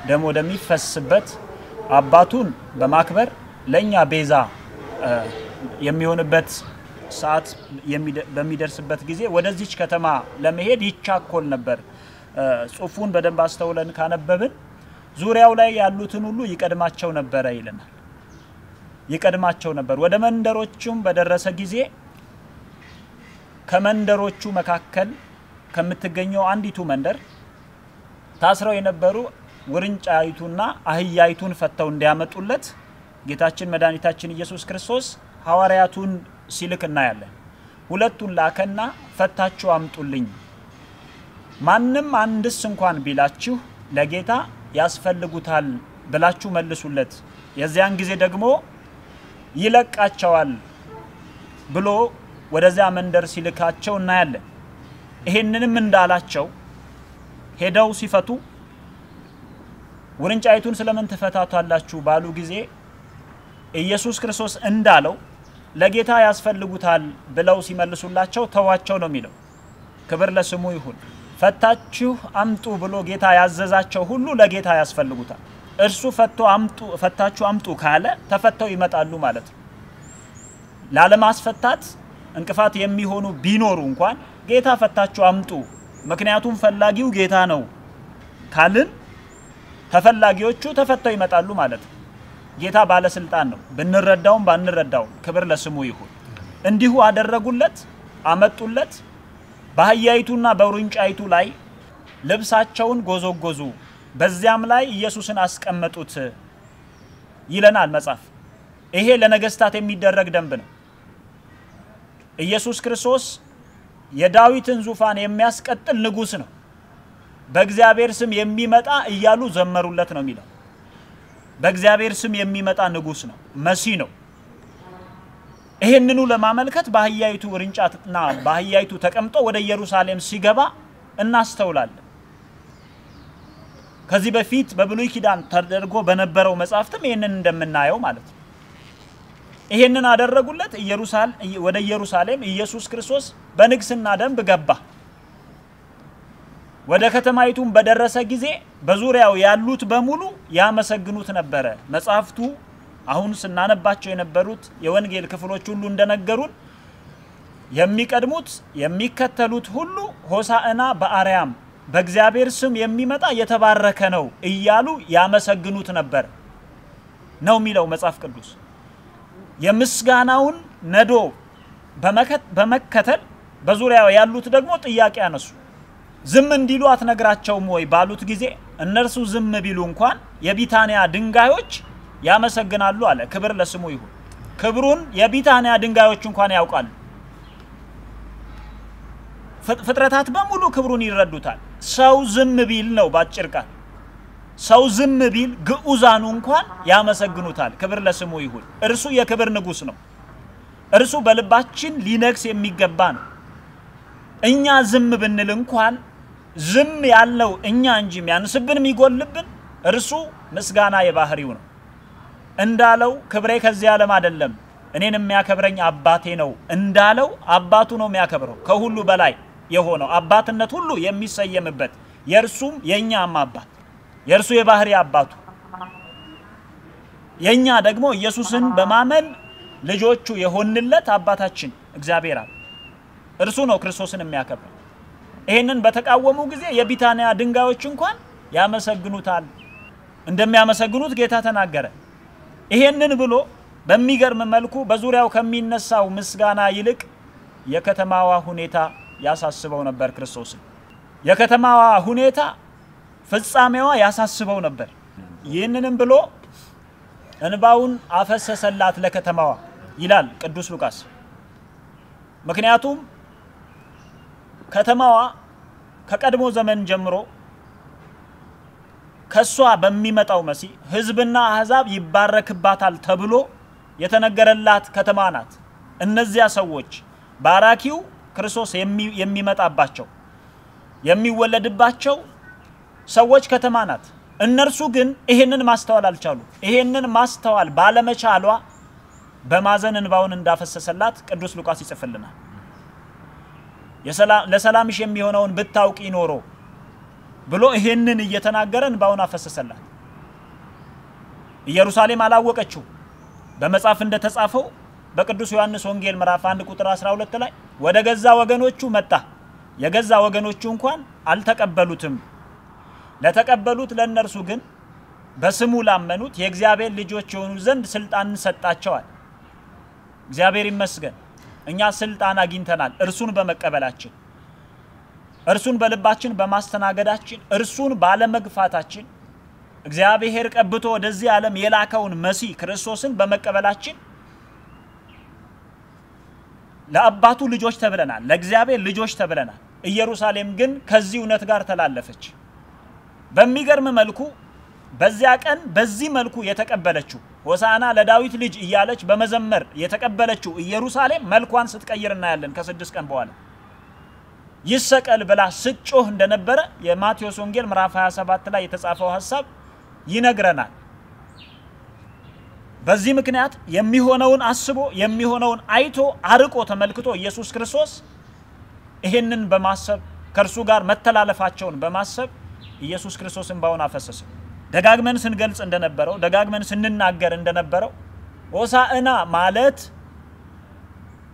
ደም ወደሚፈስበት አባቱን በማክበር ለእኛ ቤዛ የሚሆንበት ሰዓት በሚደርስበት ጊዜ ወደዚች ከተማ ለመሄድ ይቻኮል ነበር። ጽሑፉን በደንብ አስተውለን ካነበብን ዙሪያው ላይ ያሉትን ሁሉ ይቀድማቸው ነበረ ይለናል። ይቀድማቸው ነበር። ወደ መንደሮቹም በደረሰ ጊዜ ከመንደሮቹ መካከል ከምትገኘው አንዲቱ መንደር ታስረው የነበሩ ውርንጫይቱና አህያይቱን ፈተው እንዲያመጡለት ጌታችን መድኃኒታችን ኢየሱስ ክርስቶስ ሐዋርያቱን ሲልክ እናያለን። ሁለቱን ላከና ፈታችሁ አምጡልኝ፣ ማንም አንድስ እንኳን ቢላችሁ ለጌታ ያስፈልጉታል ብላችሁ መልሱለት፣ የዚያን ጊዜ ደግሞ ይለቃቸዋል ብሎ ወደዚያ መንደር ሲልካቸው እናያለን። ይሄንንም እንዳላቸው ሄደው ሲፈቱ ውርንጫይቱን ስለምን ትፈታቷላችሁ ባሉ ጊዜ ኢየሱስ ክርስቶስ እንዳለው ለጌታ ያስፈልጉታል ብለው ሲመልሱላቸው ተዋቸው ነው የሚለው። ክብር ለስሙ ይሁን። ፈታችሁ አምጡ ብሎ ጌታ ያዘዛቸው ሁሉ ለጌታ ያስፈልጉታል። እርሱ ፈቶ አምጡ ፈታችሁ አምጡ ካለ ተፈተው ይመጣሉ ማለት ነው። ላለማስፈታት እንቅፋት የሚሆኑ ቢኖሩ እንኳን ጌታ ፈታችሁ አምጡ፣ ምክንያቱም ፈላጊው ጌታ ነው ካልን ተፈላጊዎቹ ተፈተው ይመጣሉ ማለት ነው። ጌታ ባለስልጣን ነው። ብንረዳውም ባንረዳውም ክብር ለስሙ ይሁን። እንዲሁ አደረጉለት፣ አመጡለት። በአህያይቱና በውርንጫይቱ ላይ ልብሳቸውን ጎዘጎዙ፣ በዚያም ላይ ኢየሱስን አስቀመጡት ይለናል መጽሐፍ። ይሄ ለነገስታት የሚደረግ ደንብ ነው። ኢየሱስ ክርስቶስ የዳዊትን ዙፋን የሚያስቀጥል ንጉስ ነው። በእግዚአብሔር ስም የሚመጣ እያሉ ዘመሩለት ነው የሚለው። በእግዚአብሔር ስም የሚመጣ ንጉስ ነው፣ መሲህ ነው። ይህንኑ ለማመልከት በአህያይቱ ውርንጫትና በአህያይቱ ተቀምጦ ወደ ኢየሩሳሌም ሲገባ እናስተውላለን። ከዚህ በፊት በብሉይ ኪዳን ተደርጎ በነበረው መጽሐፍትም ይህንን እንደምናየው ማለት ነው። ይሄንን አደረጉለት። ወደ ኢየሩሳሌም ኢየሱስ ክርስቶስ በንግስና ደንብ ገባ። ወደ ከተማይቱም በደረሰ ጊዜ በዙሪያው ያሉት በሙሉ ያመሰግኑት ነበረ። መጽሐፍቱ አሁን ስናነባቸው የነበሩት የወንጌል ክፍሎች ሁሉ እንደነገሩን የሚቀድሙት የሚከተሉት ሁሉ ሆሳዕና በአርያም በእግዚአብሔር ስም የሚመጣ የተባረከ ነው እያሉ ያመሰግኑት ነበር ነው የሚለው መጽሐፍ ቅዱስ። የምስጋናውን ነዶ በመከተል በዙሪያው ያሉት ደግሞ ጥያቄ አነሱ። ዝም እንዲሉ አትነግራቸውም ወይ ባሉት ጊዜ እነርሱ ዝም ቢሉ እንኳን የቢታንያ ድንጋዮች ያመሰግናሉ አለ። ክብር ለስሙ ይሁን። ክብሩን የቢታንያ ድንጋዮች እንኳን ያውቃሉ። ፍጥረታት በሙሉ ክብሩን ይረዱታል። ሰው ዝም ቢል ነው ባጭር ቃል ሰው ዝም ቢል ግዑዛኑ እንኳን ያመሰግኑታል። ክብር ለስሙ ይሁን። እርሱ የክብር ንጉሥ ነው። እርሱ በልባችን ሊነግስ የሚገባ ነው። እኛ ዝም ብንል እንኳን ዝም ያለው እኛ እንጂ የሚያንስብን የሚጎልብን እርሱ ምስጋና የባህሪው ነው። እንዳለው ክብሬ ከዚህ ዓለም አይደለም፣ እኔን የሚያከብረኝ አባቴ ነው እንዳለው አባቱ ነው የሚያከብረው። ከሁሉ በላይ የሆነው አባትነት ሁሉ የሚሰየምበት የእርሱም የእኛም አባት የእርሱ የባህሪ አባቱ የእኛ ደግሞ ኢየሱስን በማመን ልጆቹ የሆንለት አባታችን እግዚአብሔር አብ እርሱ ነው ክርስቶስን የሚያከብረው። ይህንን በተቃወሙ ጊዜ የቢታንያ ድንጋዮች እንኳን ያመሰግኑታል። እንደሚያመሰግኑት ጌታ ተናገረ። ይሄንን ብሎ በሚገርም መልኩ በዙሪያው ከሚነሳው ምስጋና ይልቅ የከተማዋ ሁኔታ ያሳስበው ነበር ክርስቶስን። የከተማዋ ሁኔታ ፍጻሜዋ ያሳስበው ነበር። ይህንንም ብሎ እንባውን አፈሰሰላት ለከተማዋ ይላል ቅዱስ ሉቃስ። ምክንያቱም ከተማዋ ከቀድሞ ዘመን ጀምሮ ከሷ በሚመጣው መሲህ ሕዝብና አሕዛብ ይባረክባታል ተብሎ የተነገረላት ከተማ ናት። እነዚያ ሰዎች ባራኪው ክርስቶስ የሚመጣባቸው የሚወለድባቸው ሰዎች ከተማ ናት። እነርሱ ግን ይሄንን ማስተዋል አልቻሉ። ይሄንን ማስተዋል ባለመቻሏ በማዘን እንባውን እንዳፈሰሰላት ቅዱስ ሉቃስ ይጽፍልናል። ለሰላምሽ የሚሆነውን ብታውቂ ኖሮ ብሎ ይሄንን እየተናገረ እንባውን አፈሰሰላት። ኢየሩሳሌም አላወቀችው። በመጽሐፍ እንደተጻፈው በቅዱስ ዮሐንስ ወንጌል ምዕራፍ 1 ቁጥር 12 ላይ ወደ ገዛ ወገኖቹ መጣ፣ የገዛ ወገኖቹ እንኳን አልተቀበሉትም። ለተቀበሉት ለእነርሱ ግን በስሙ ላመኑት የእግዚአብሔር ልጆች የሆኑ ዘንድ ስልጣንን ሰጣቸዋል። እግዚአብሔር ይመስገን፣ እኛ ስልጣን አግኝተናል እርሱን በመቀበላችን እርሱን በልባችን በማስተናገዳችን እርሱን ባለመግፋታችን እግዚአብሔር ቀብቶ ወደዚህ ዓለም የላከውን መሲህ ክርስቶስን በመቀበላችን ለአባቱ ልጆች ተብለናል፣ ለእግዚአብሔር ልጆች ተብለናል። ኢየሩሳሌም ግን ከዚህ እውነት ጋር ተላለፈች። በሚገርም መልኩ በዚያ ቀን በዚህ መልኩ የተቀበለችው ሆሳና ለዳዊት ልጅ እያለች በመዘመር የተቀበለችው ኢየሩሳሌም መልኳን ስትቀይር እናያለን ከስድስት ቀን በኋላ ይሰቀል ብላ ስትጮህ እንደነበረ የማቴዎስ ወንጌል ምዕራፍ 27 ላይ የተጻፈው ሀሳብ ይነግረናል። በዚህ ምክንያት የሚሆነውን አስቦ የሚሆነውን አይቶ አርቆ ተመልክቶ ኢየሱስ ክርስቶስ ይህንን በማሰብ ከእርሱ ጋር መተላለፋቸውን በማሰብ ኢየሱስ ክርስቶስ እንባውን አፈሰሰ። ደጋግመን ስንገልጽ እንደነበረው ደጋግመን ስንናገር እንደነበረው ሆሳዕና ማለት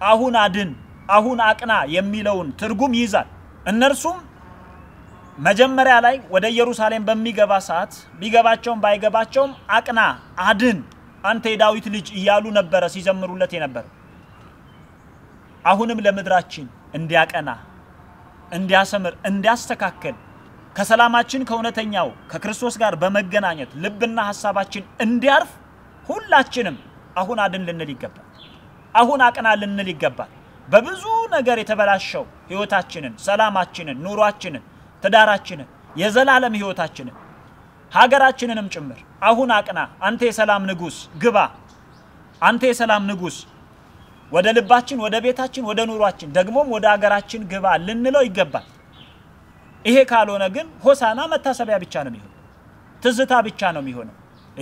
አሁን አድን፣ አሁን አቅና የሚለውን ትርጉም ይይዛል። እነርሱም መጀመሪያ ላይ ወደ ኢየሩሳሌም በሚገባ ሰዓት ቢገባቸውም ባይገባቸውም አቅና፣ አድን፣ አንተ የዳዊት ልጅ እያሉ ነበረ ሲዘምሩለት የነበረው። አሁንም ለምድራችን እንዲያቀና፣ እንዲያሰምር፣ እንዲያስተካክል ከሰላማችን ከእውነተኛው ከክርስቶስ ጋር በመገናኘት ልብና ሀሳባችን እንዲያርፍ ሁላችንም አሁን አድን ልንል ይገባል። አሁን አቅና ልንል ይገባል። በብዙ ነገር የተበላሸው ህይወታችንን፣ ሰላማችንን፣ ኑሯችንን፣ ትዳራችንን፣ የዘላለም ህይወታችንን፣ ሀገራችንንም ጭምር አሁን አቅና፣ አንተ የሰላም ንጉስ ግባ፣ አንተ የሰላም ንጉስ ወደ ልባችን፣ ወደ ቤታችን፣ ወደ ኑሯችን ደግሞም ወደ ሀገራችን ግባ ልንለው ይገባል። ይሄ ካልሆነ ግን ሆሳና መታሰቢያ ብቻ ነው የሚሆነው፣ ትዝታ ብቻ ነው የሚሆነው።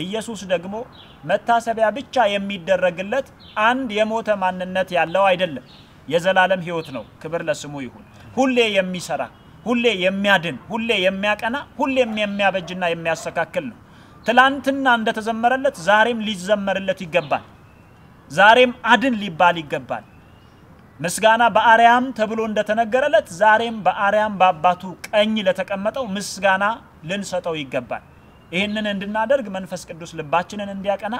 ኢየሱስ ደግሞ መታሰቢያ ብቻ የሚደረግለት አንድ የሞተ ማንነት ያለው አይደለም፣ የዘላለም ህይወት ነው። ክብር ለስሙ ይሁን። ሁሌ የሚሰራ ሁሌ የሚያድን ሁሌ የሚያቀና ሁሌም የሚያበጅና የሚያስተካክል ነው። ትላንትና እንደተዘመረለት ዛሬም ሊዘመርለት ይገባል። ዛሬም አድን ሊባል ይገባል። ምስጋና በአርያም ተብሎ እንደተነገረለት ዛሬም በአርያም በአባቱ ቀኝ ለተቀመጠው ምስጋና ልንሰጠው ይገባል። ይህንን እንድናደርግ መንፈስ ቅዱስ ልባችንን እንዲያቀና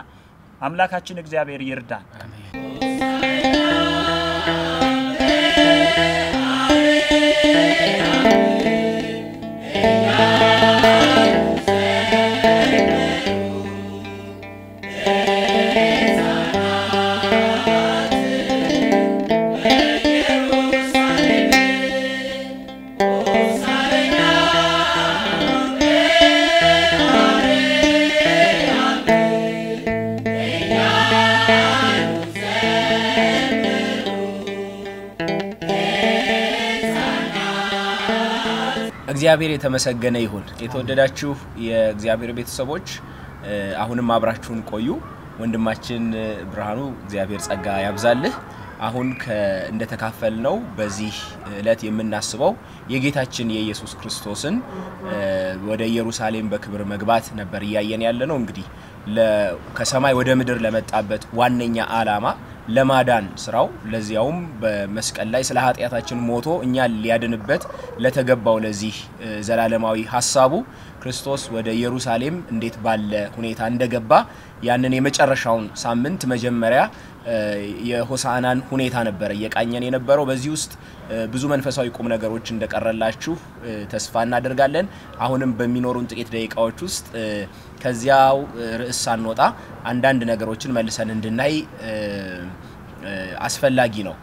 አምላካችን እግዚአብሔር ይርዳን። እግዚአብሔር የተመሰገነ ይሁን። የተወደዳችሁ የእግዚአብሔር ቤተሰቦች አሁንም አብራችሁን ቆዩ። ወንድማችን ብርሃኑ እግዚአብሔር ጸጋ ያብዛልህ። አሁን እንደተካፈል ነው በዚህ እለት የምናስበው የጌታችን የኢየሱስ ክርስቶስን ወደ ኢየሩሳሌም በክብር መግባት ነበር እያየን ያለ ነው። እንግዲህ ከሰማይ ወደ ምድር ለመጣበት ዋነኛ ዓላማ ለማዳን ስራው ለዚያውም በመስቀል ላይ ስለ ኃጢአታችን ሞቶ እኛን ሊያድንበት ለተገባው ለዚህ ዘላለማዊ ሀሳቡ ክርስቶስ ወደ ኢየሩሳሌም እንዴት ባለ ሁኔታ እንደገባ ያንን የመጨረሻውን ሳምንት መጀመሪያ የሆሳዕናን ሁኔታ ነበረ እየቃኘን የነበረው። በዚህ ውስጥ ብዙ መንፈሳዊ ቁም ነገሮች እንደቀረላችሁ ተስፋ እናደርጋለን። አሁንም በሚኖሩን ጥቂት ደቂቃዎች ውስጥ ከዚያው ርዕስ ሳንወጣ አንዳንድ ነገሮችን መልሰን እንድናይ አስፈላጊ ነው።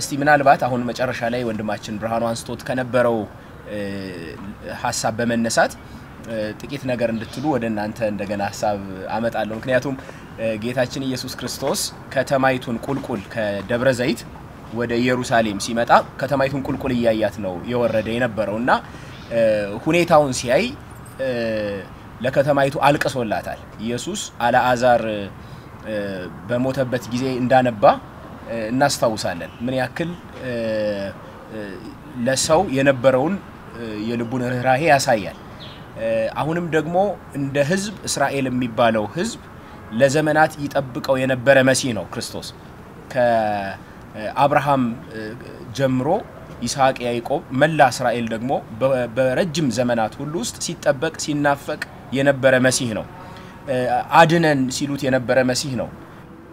እስቲ ምናልባት አሁን መጨረሻ ላይ ወንድማችን ብርሃኑ አንስቶት ከነበረው ሀሳብ በመነሳት ጥቂት ነገር እንድትሉ ወደ እናንተ እንደገና ሀሳብ አመጣለሁ። ምክንያቱም ጌታችን ኢየሱስ ክርስቶስ ከተማይቱን ቁልቁል ከደብረ ዘይት ወደ ኢየሩሳሌም ሲመጣ ከተማይቱን ቁልቁል እያያት ነው የወረደ የነበረው እና ሁኔታውን ሲያይ ለከተማይቱ አልቅሶላታል። ኢየሱስ አልዓዛር በሞተበት ጊዜ እንዳነባ እናስታውሳለን። ምን ያክል ለሰው የነበረውን የልቡን ርኅራሄ ያሳያል። አሁንም ደግሞ እንደ ሕዝብ እስራኤል የሚባለው ሕዝብ ለዘመናት ይጠብቀው የነበረ መሲህ ነው ክርስቶስ ከአብርሃም ጀምሮ ይስሐቅ፣ ያዕቆብ፣ መላ እስራኤል ደግሞ በረጅም ዘመናት ሁሉ ውስጥ ሲጠበቅ ሲናፈቅ የነበረ መሲህ ነው። አድነን ሲሉት የነበረ መሲህ ነው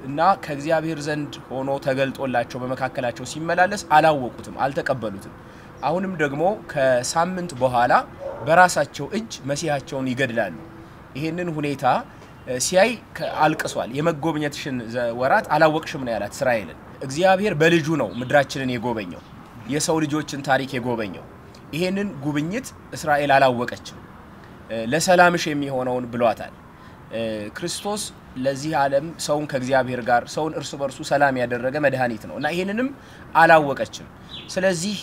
እና ከእግዚአብሔር ዘንድ ሆኖ ተገልጦላቸው በመካከላቸው ሲመላለስ አላወቁትም፣ አልተቀበሉትም። አሁንም ደግሞ ከሳምንት በኋላ በራሳቸው እጅ መሲሃቸውን ይገድላሉ። ይሄንን ሁኔታ ሲያይ አልቅሷል። የመጎብኘትሽን ወራት አላወቅሽም ነው ያላት እስራኤልን። እግዚአብሔር በልጁ ነው ምድራችንን የጎበኘው የሰው ልጆችን ታሪክ የጎበኘው። ይሄንን ጉብኝት እስራኤል አላወቀችም። ለሰላምሽ የሚሆነውን ብሏታል። ክርስቶስ ለዚህ ዓለም ሰውን ከእግዚአብሔር ጋር ሰውን እርስ በርሱ ሰላም ያደረገ መድኃኒት ነው እና ይህንንም አላወቀችም። ስለዚህ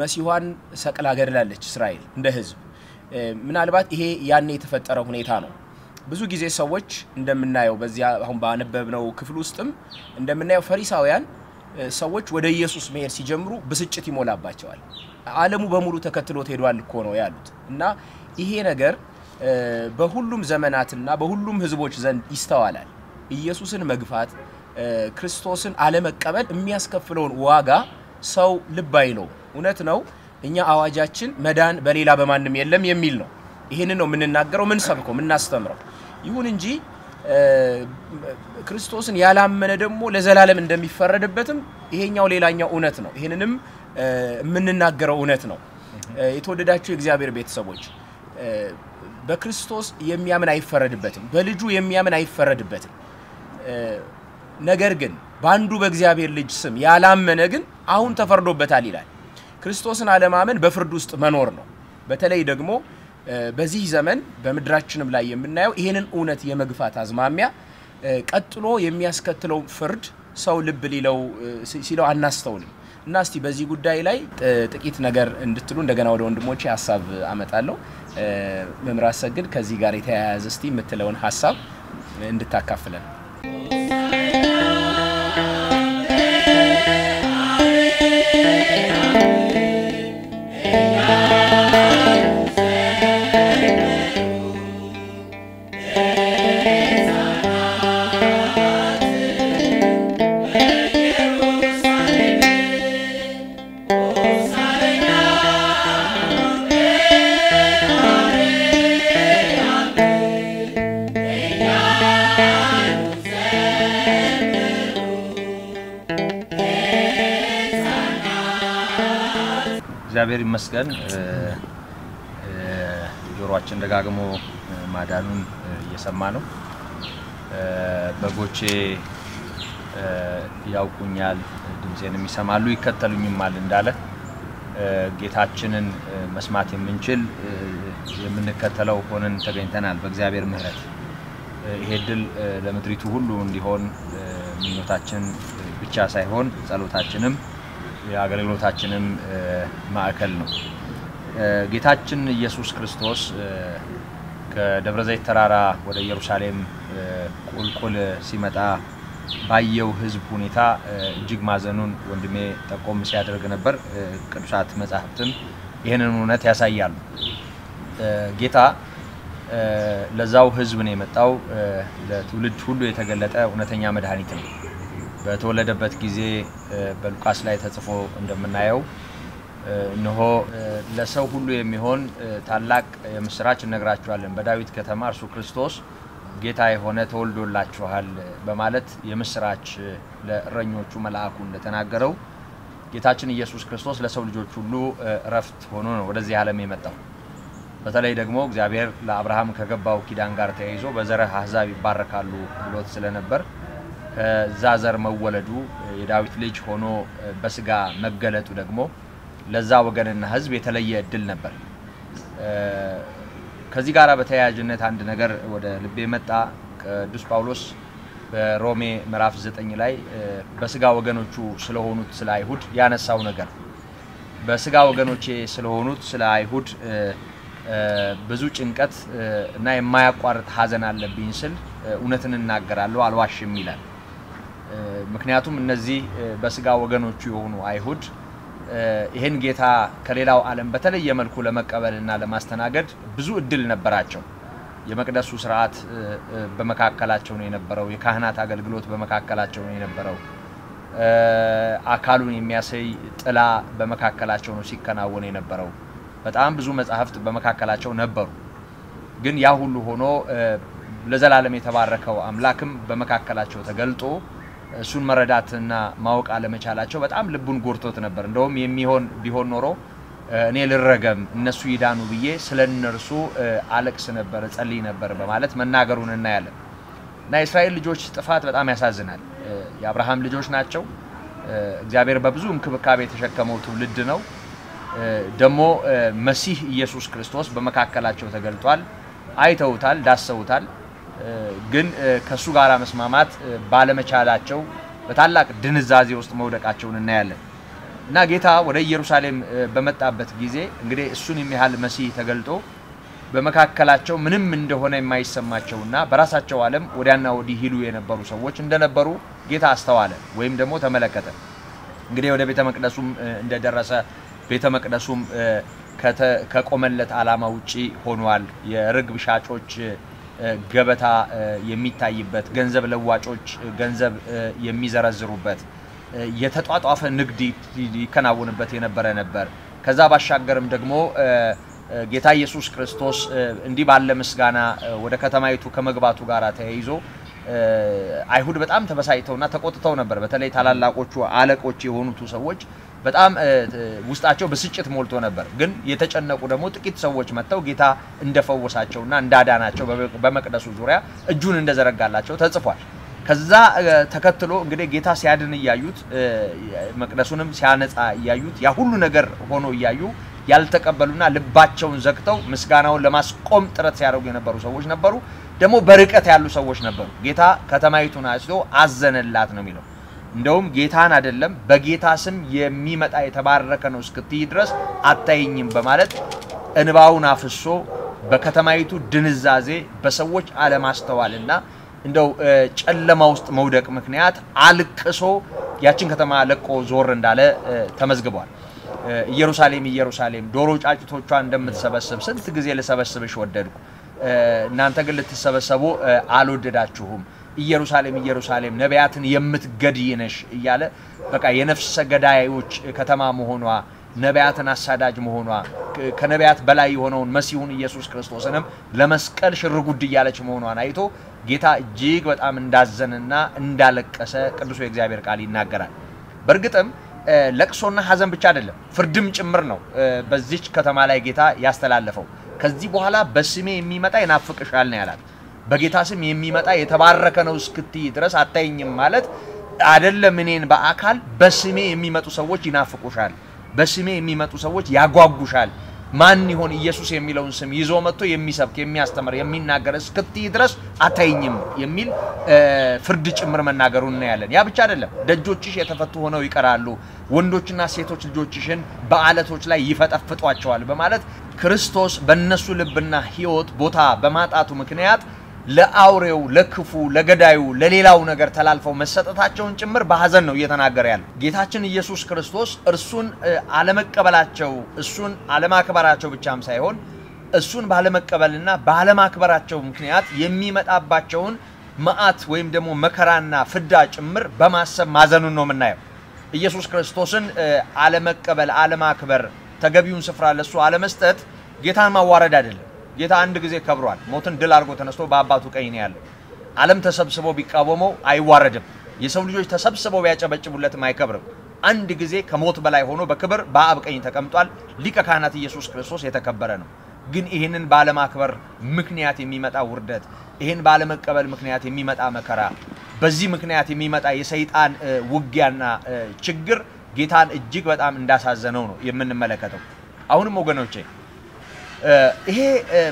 መሲኋን ሰቅላ ገድላለች እስራኤል እንደ ሕዝብ። ምናልባት ይሄ ያኔ የተፈጠረ ሁኔታ ነው። ብዙ ጊዜ ሰዎች እንደምናየው በዚያ አሁን ባነበብነው ክፍል ውስጥም እንደምናየው ፈሪሳውያን ሰዎች ወደ ኢየሱስ መሄድ ሲጀምሩ ብስጭት ይሞላባቸዋል። ዓለሙ በሙሉ ተከትሎት ሄዷል እኮ ነው ያሉት እና ይሄ ነገር በሁሉም ዘመናትና በሁሉም ህዝቦች ዘንድ ይስተዋላል። ኢየሱስን መግፋት ክርስቶስን አለመቀበል የሚያስከፍለውን ዋጋ ሰው ልብ አይለውም። እውነት ነው። እኛ አዋጃችን መዳን በሌላ በማንም የለም የሚል ነው። ይህንን ነው የምንናገረው፣ ምንሰብከው፣ የምናስተምረው። ይሁን እንጂ ክርስቶስን ያላመነ ደግሞ ለዘላለም እንደሚፈረድበትም ይሄኛው ሌላኛው እውነት ነው። ይህንንም የምንናገረው እውነት ነው። የተወደዳችሁ የእግዚአብሔር ቤተሰቦች በክርስቶስ የሚያምን አይፈረድበትም፣ በልጁ የሚያምን አይፈረድበትም። ነገር ግን በአንዱ በእግዚአብሔር ልጅ ስም ያላመነ ግን አሁን ተፈርዶበታል ይላል። ክርስቶስን አለማመን በፍርድ ውስጥ መኖር ነው። በተለይ ደግሞ በዚህ ዘመን በምድራችንም ላይ የምናየው ይህንን እውነት የመግፋት አዝማሚያ ቀጥሎ የሚያስከትለው ፍርድ ሰው ልብ ሊለው ሲለው አናስተውልም። እና እስቲ በዚህ ጉዳይ ላይ ጥቂት ነገር እንድትሉ እንደገና ወደ ወንድሞቼ ሀሳብ አመጣለሁ። መምህር አሰግድ ከዚህ ጋር የተያያዘ እስቲ የምትለውን ሀሳብ እንድታካፍለን እግዚአብሔር ይመስገን ጆሮአችን ደጋግሞ ማዳኑን እየሰማ ነው። በጎቼ ያውቁኛል፣ ድምፄንም ይሰማሉ፣ ይከተሉኝማል እንዳለ ጌታችንን መስማት የምንችል የምንከተለው ሆነን ተገኝተናል በእግዚአብሔር ምሕረት። ይሄ ድል ለምድሪቱ ሁሉ እንዲሆን ምኞታችን ብቻ ሳይሆን ጸሎታችንም የአገልግሎታችንም ማዕከል ነው። ጌታችን ኢየሱስ ክርስቶስ ከደብረ ዘይት ተራራ ወደ ኢየሩሳሌም ቁልቁል ሲመጣ ባየው ሕዝብ ሁኔታ እጅግ ማዘኑን ወንድሜ ጠቆም ሲያደርግ ነበር። ቅዱሳት መጻሕፍትም ይህንን እውነት ያሳያሉ። ጌታ ለዛው ሕዝብ ነው የመጣው። ለትውልድ ሁሉ የተገለጠ እውነተኛ መድኃኒት ነው። በተወለደበት ጊዜ በሉቃስ ላይ ተጽፎ እንደምናየው እነሆ ለሰው ሁሉ የሚሆን ታላቅ የምስራች እነግራችኋለን፣ በዳዊት ከተማ እርሱ ክርስቶስ ጌታ የሆነ ተወልዶላችኋል በማለት የምስራች ለእረኞቹ መልአኩ እንደተናገረው ጌታችን ኢየሱስ ክርስቶስ ለሰው ልጆች ሁሉ እረፍት ሆኖ ነው ወደዚህ ዓለም የመጣው። በተለይ ደግሞ እግዚአብሔር ለአብርሃም ከገባው ኪዳን ጋር ተያይዞ በዘርህ አሕዛብ ይባረካሉ ብሎት ስለነበር ከዛ ዘር መወለዱ የዳዊት ልጅ ሆኖ በስጋ መገለጡ ደግሞ ለዛ ወገንና ሕዝብ የተለየ እድል ነበር። ከዚህ ጋር በተያያዥነት አንድ ነገር ወደ ልቤ መጣ። ቅዱስ ጳውሎስ በሮሜ ምዕራፍ 9 ላይ በስጋ ወገኖቹ ስለሆኑት ስለ አይሁድ ያነሳው ነገር በስጋ ወገኖቼ ስለሆኑት ስለ አይሁድ ብዙ ጭንቀት እና የማያቋርጥ ሐዘን አለብኝ ስል እውነትን እናገራለሁ አልዋሽም ይላል። ምክንያቱም እነዚህ በስጋ ወገኖቹ የሆኑ አይሁድ ይህን ጌታ ከሌላው ዓለም በተለየ መልኩ ለመቀበልና ለማስተናገድ ብዙ እድል ነበራቸው። የመቅደሱ ስርዓት በመካከላቸው ነው የነበረው። የካህናት አገልግሎት በመካከላቸው ነው የነበረው። አካሉን የሚያሳይ ጥላ በመካከላቸው ነው ሲከናወን የነበረው። በጣም ብዙ መጻሕፍት በመካከላቸው ነበሩ። ግን ያ ሁሉ ሆኖ ለዘላለም የተባረከው አምላክም በመካከላቸው ተገልጦ እሱን መረዳትና ማወቅ አለመቻላቸው በጣም ልቡን ጎድቶት ነበር። እንደውም የሚሆን ቢሆን ኖሮ እኔ ልረገም እነሱ ይዳኑ ብዬ ስለ እነርሱ አለቅስ ነበር፣ ጸልይ ነበር በማለት መናገሩን እናያለን። እና የእስራኤል ልጆች ጥፋት በጣም ያሳዝናል። የአብርሃም ልጆች ናቸው። እግዚአብሔር በብዙ እንክብካቤ የተሸከመው ትውልድ ነው። ደግሞ መሲህ ኢየሱስ ክርስቶስ በመካከላቸው ተገልጧል። አይተውታል፣ ዳሰውታል። ግን ከእሱ ጋር መስማማት ባለመቻላቸው በታላቅ ድንዛዜ ውስጥ መውደቃቸውን እናያለን። እና ጌታ ወደ ኢየሩሳሌም በመጣበት ጊዜ እንግዲህ እሱን የሚያህል መሲህ ተገልጦ በመካከላቸው ምንም እንደሆነ የማይሰማቸውና በራሳቸው ዓለም ወዲያና ወዲህ ይሉ የነበሩ ሰዎች እንደነበሩ ጌታ አስተዋለ ወይም ደግሞ ተመለከተ። እንግዲህ ወደ ቤተ መቅደሱም እንደደረሰ ቤተ መቅደሱም ከቆመለት ዓላማ ውጪ ሆኗል። የርግብ ሻጮች ገበታ የሚታይበት፣ ገንዘብ ለዋጮች ገንዘብ የሚዘረዝሩበት የተጧጧፈ ንግድ ይከናወንበት የነበረ ነበር። ከዛ ባሻገርም ደግሞ ጌታ ኢየሱስ ክርስቶስ እንዲህ ባለ ምስጋና ወደ ከተማይቱ ከመግባቱ ጋር ተያይዞ አይሁድ በጣም ተበሳጭተውና ተቆጥተው ነበር። በተለይ ታላላቆቹ አለቆች የሆኑቱ ሰዎች በጣም ውስጣቸው ብስጭት ሞልቶ ነበር። ግን የተጨነቁ ደግሞ ጥቂት ሰዎች መጥተው ጌታ እንደፈወሳቸውና እንዳዳናቸው በመ- በመቅደሱ ዙሪያ እጁን እንደዘረጋላቸው ተጽፏል። ከዛ ተከትሎ እንግዲህ ጌታ ሲያድን እያዩት መቅደሱንም ሲያነጻ እያዩት ያ ሁሉ ነገር ሆኖ እያዩ ያልተቀበሉና ልባቸውን ዘግተው ምስጋናውን ለማስቆም ጥረት ሲያደርጉ የነበሩ ሰዎች ነበሩ። ደግሞ በርቀት ያሉ ሰዎች ነበሩ። ጌታ ከተማይቱን አይቶ አዘነላት ነው የሚለው። እንደውም ጌታን አይደለም በጌታ ስም የሚመጣ የተባረከ ነው እስክትይ ድረስ አታይኝም በማለት እንባውን አፍሶ በከተማይቱ ድንዛዜ በሰዎች አለማስተዋልና እንደው ጨለማ ውስጥ መውደቅ ምክንያት አልቅሶ ያችን ከተማ ለቆ ዞር እንዳለ ተመዝግቧል። ኢየሩሳሌም ኢየሩሳሌም ዶሮ ጫጩቶቿን እንደምትሰበስብ ስንት ጊዜ ልሰበስብሽ ወደድኩ፣ እናንተ ግን ልትሰበሰቡ አልወደዳችሁም። ኢየሩሳሌም ኢየሩሳሌም ነቢያትን የምትገድይ ነሽ እያለ በቃ የነፍሰ ገዳዮች ከተማ መሆኗ ነቢያትን አሳዳጅ መሆኗ ከነቢያት በላይ የሆነውን መሲሁን ኢየሱስ ክርስቶስንም ለመስቀል ሽርጉድ እያለች መሆኗን አይቶ ጌታ እጅግ በጣም እንዳዘንና እንዳለቀሰ ቅዱሱ የእግዚአብሔር ቃል ይናገራል። በእርግጥም ለቅሶና ሐዘን ብቻ አይደለም፣ ፍርድም ጭምር ነው በዚች ከተማ ላይ ጌታ ያስተላለፈው። ከዚህ በኋላ በስሜ የሚመጣ ይናፍቅሻል ነው ያላት። በጌታ ስም የሚመጣ የተባረከ ነው እስክትይ ድረስ አታይኝም ማለት አይደለም። እኔን በአካል በስሜ የሚመጡ ሰዎች ይናፍቁሻል፣ በስሜ የሚመጡ ሰዎች ያጓጉሻል። ማን ይሆን ኢየሱስ የሚለውን ስም ይዞ መጥቶ የሚሰብክ የሚያስተምር የሚናገር እስክትይ ድረስ አታይኝም የሚል ፍርድ ጭምር መናገሩን እናያለን። ያ ብቻ አይደለም፣ ደጆችሽ የተፈቱ ሆነው ይቀራሉ፣ ወንዶችና ሴቶች ልጆችሽን በአለቶች ላይ ይፈጠፍጧቸዋል በማለት ክርስቶስ በእነሱ ልብና ሕይወት ቦታ በማጣቱ ምክንያት ለአውሬው፣ ለክፉ፣ ለገዳዩ፣ ለሌላው ነገር ተላልፈው መሰጠታቸውን ጭምር በሐዘን ነው እየተናገረ ያለው። ጌታችን ኢየሱስ ክርስቶስ እርሱን አለመቀበላቸው እሱን አለማክበራቸው ብቻም ሳይሆን እሱን ባለመቀበልና ባለማክበራቸው ምክንያት የሚመጣባቸውን መዓት ወይም ደግሞ መከራና ፍዳ ጭምር በማሰብ ማዘኑን ነው የምናየው። ኢየሱስ ክርስቶስን አለመቀበል፣ አለማክበር፣ ተገቢውን ስፍራ ለሱ አለመስጠት ጌታን ማዋረድ አይደለም። ጌታ አንድ ጊዜ ከብሯል። ሞትን ድል አድርጎ ተነስቶ በአባቱ ቀኝ ነው ያለው። ዓለም ተሰብስበው ቢቃወመው አይዋረድም። የሰው ልጆች ተሰብስበው ቢያጨበጭቡለትም አይከብርም። አንድ ጊዜ ከሞት በላይ ሆኖ በክብር በአብ ቀኝ ተቀምጧል። ሊቀ ካህናት ኢየሱስ ክርስቶስ የተከበረ ነው። ግን ይህንን ባለማክበር ምክንያት የሚመጣ ውርደት፣ ይህን ባለመቀበል ምክንያት የሚመጣ መከራ፣ በዚህ ምክንያት የሚመጣ የሰይጣን ውጊያና ችግር ጌታን እጅግ በጣም እንዳሳዘነው ነው የምንመለከተው። አሁንም ወገኖቼ ይሄ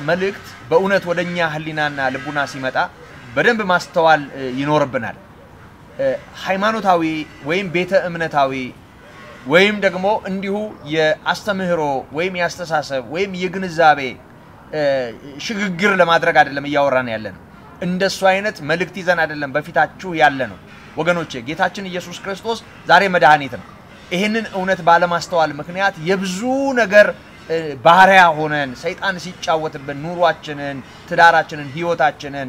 መልእክት በእውነት ወደ እኛ ሕሊናና ልቡና ሲመጣ በደንብ ማስተዋል ይኖርብናል። ሃይማኖታዊ ወይም ቤተ እምነታዊ ወይም ደግሞ እንዲሁ የአስተምህሮ ወይም የአስተሳሰብ ወይም የግንዛቤ ሽግግር ለማድረግ አይደለም እያወራን ያለ ነው። እንደሱ አይነት መልእክት ይዘን አይደለም በፊታችሁ ያለ ነው ወገኖቼ። ጌታችን ኢየሱስ ክርስቶስ ዛሬ መድኃኒት ነው። ይህንን እውነት ባለማስተዋል ምክንያት የብዙ ነገር ባሪያ ሆነን ሰይጣን ሲጫወትብን ኑሯችንን፣ ትዳራችንን፣ ህይወታችንን፣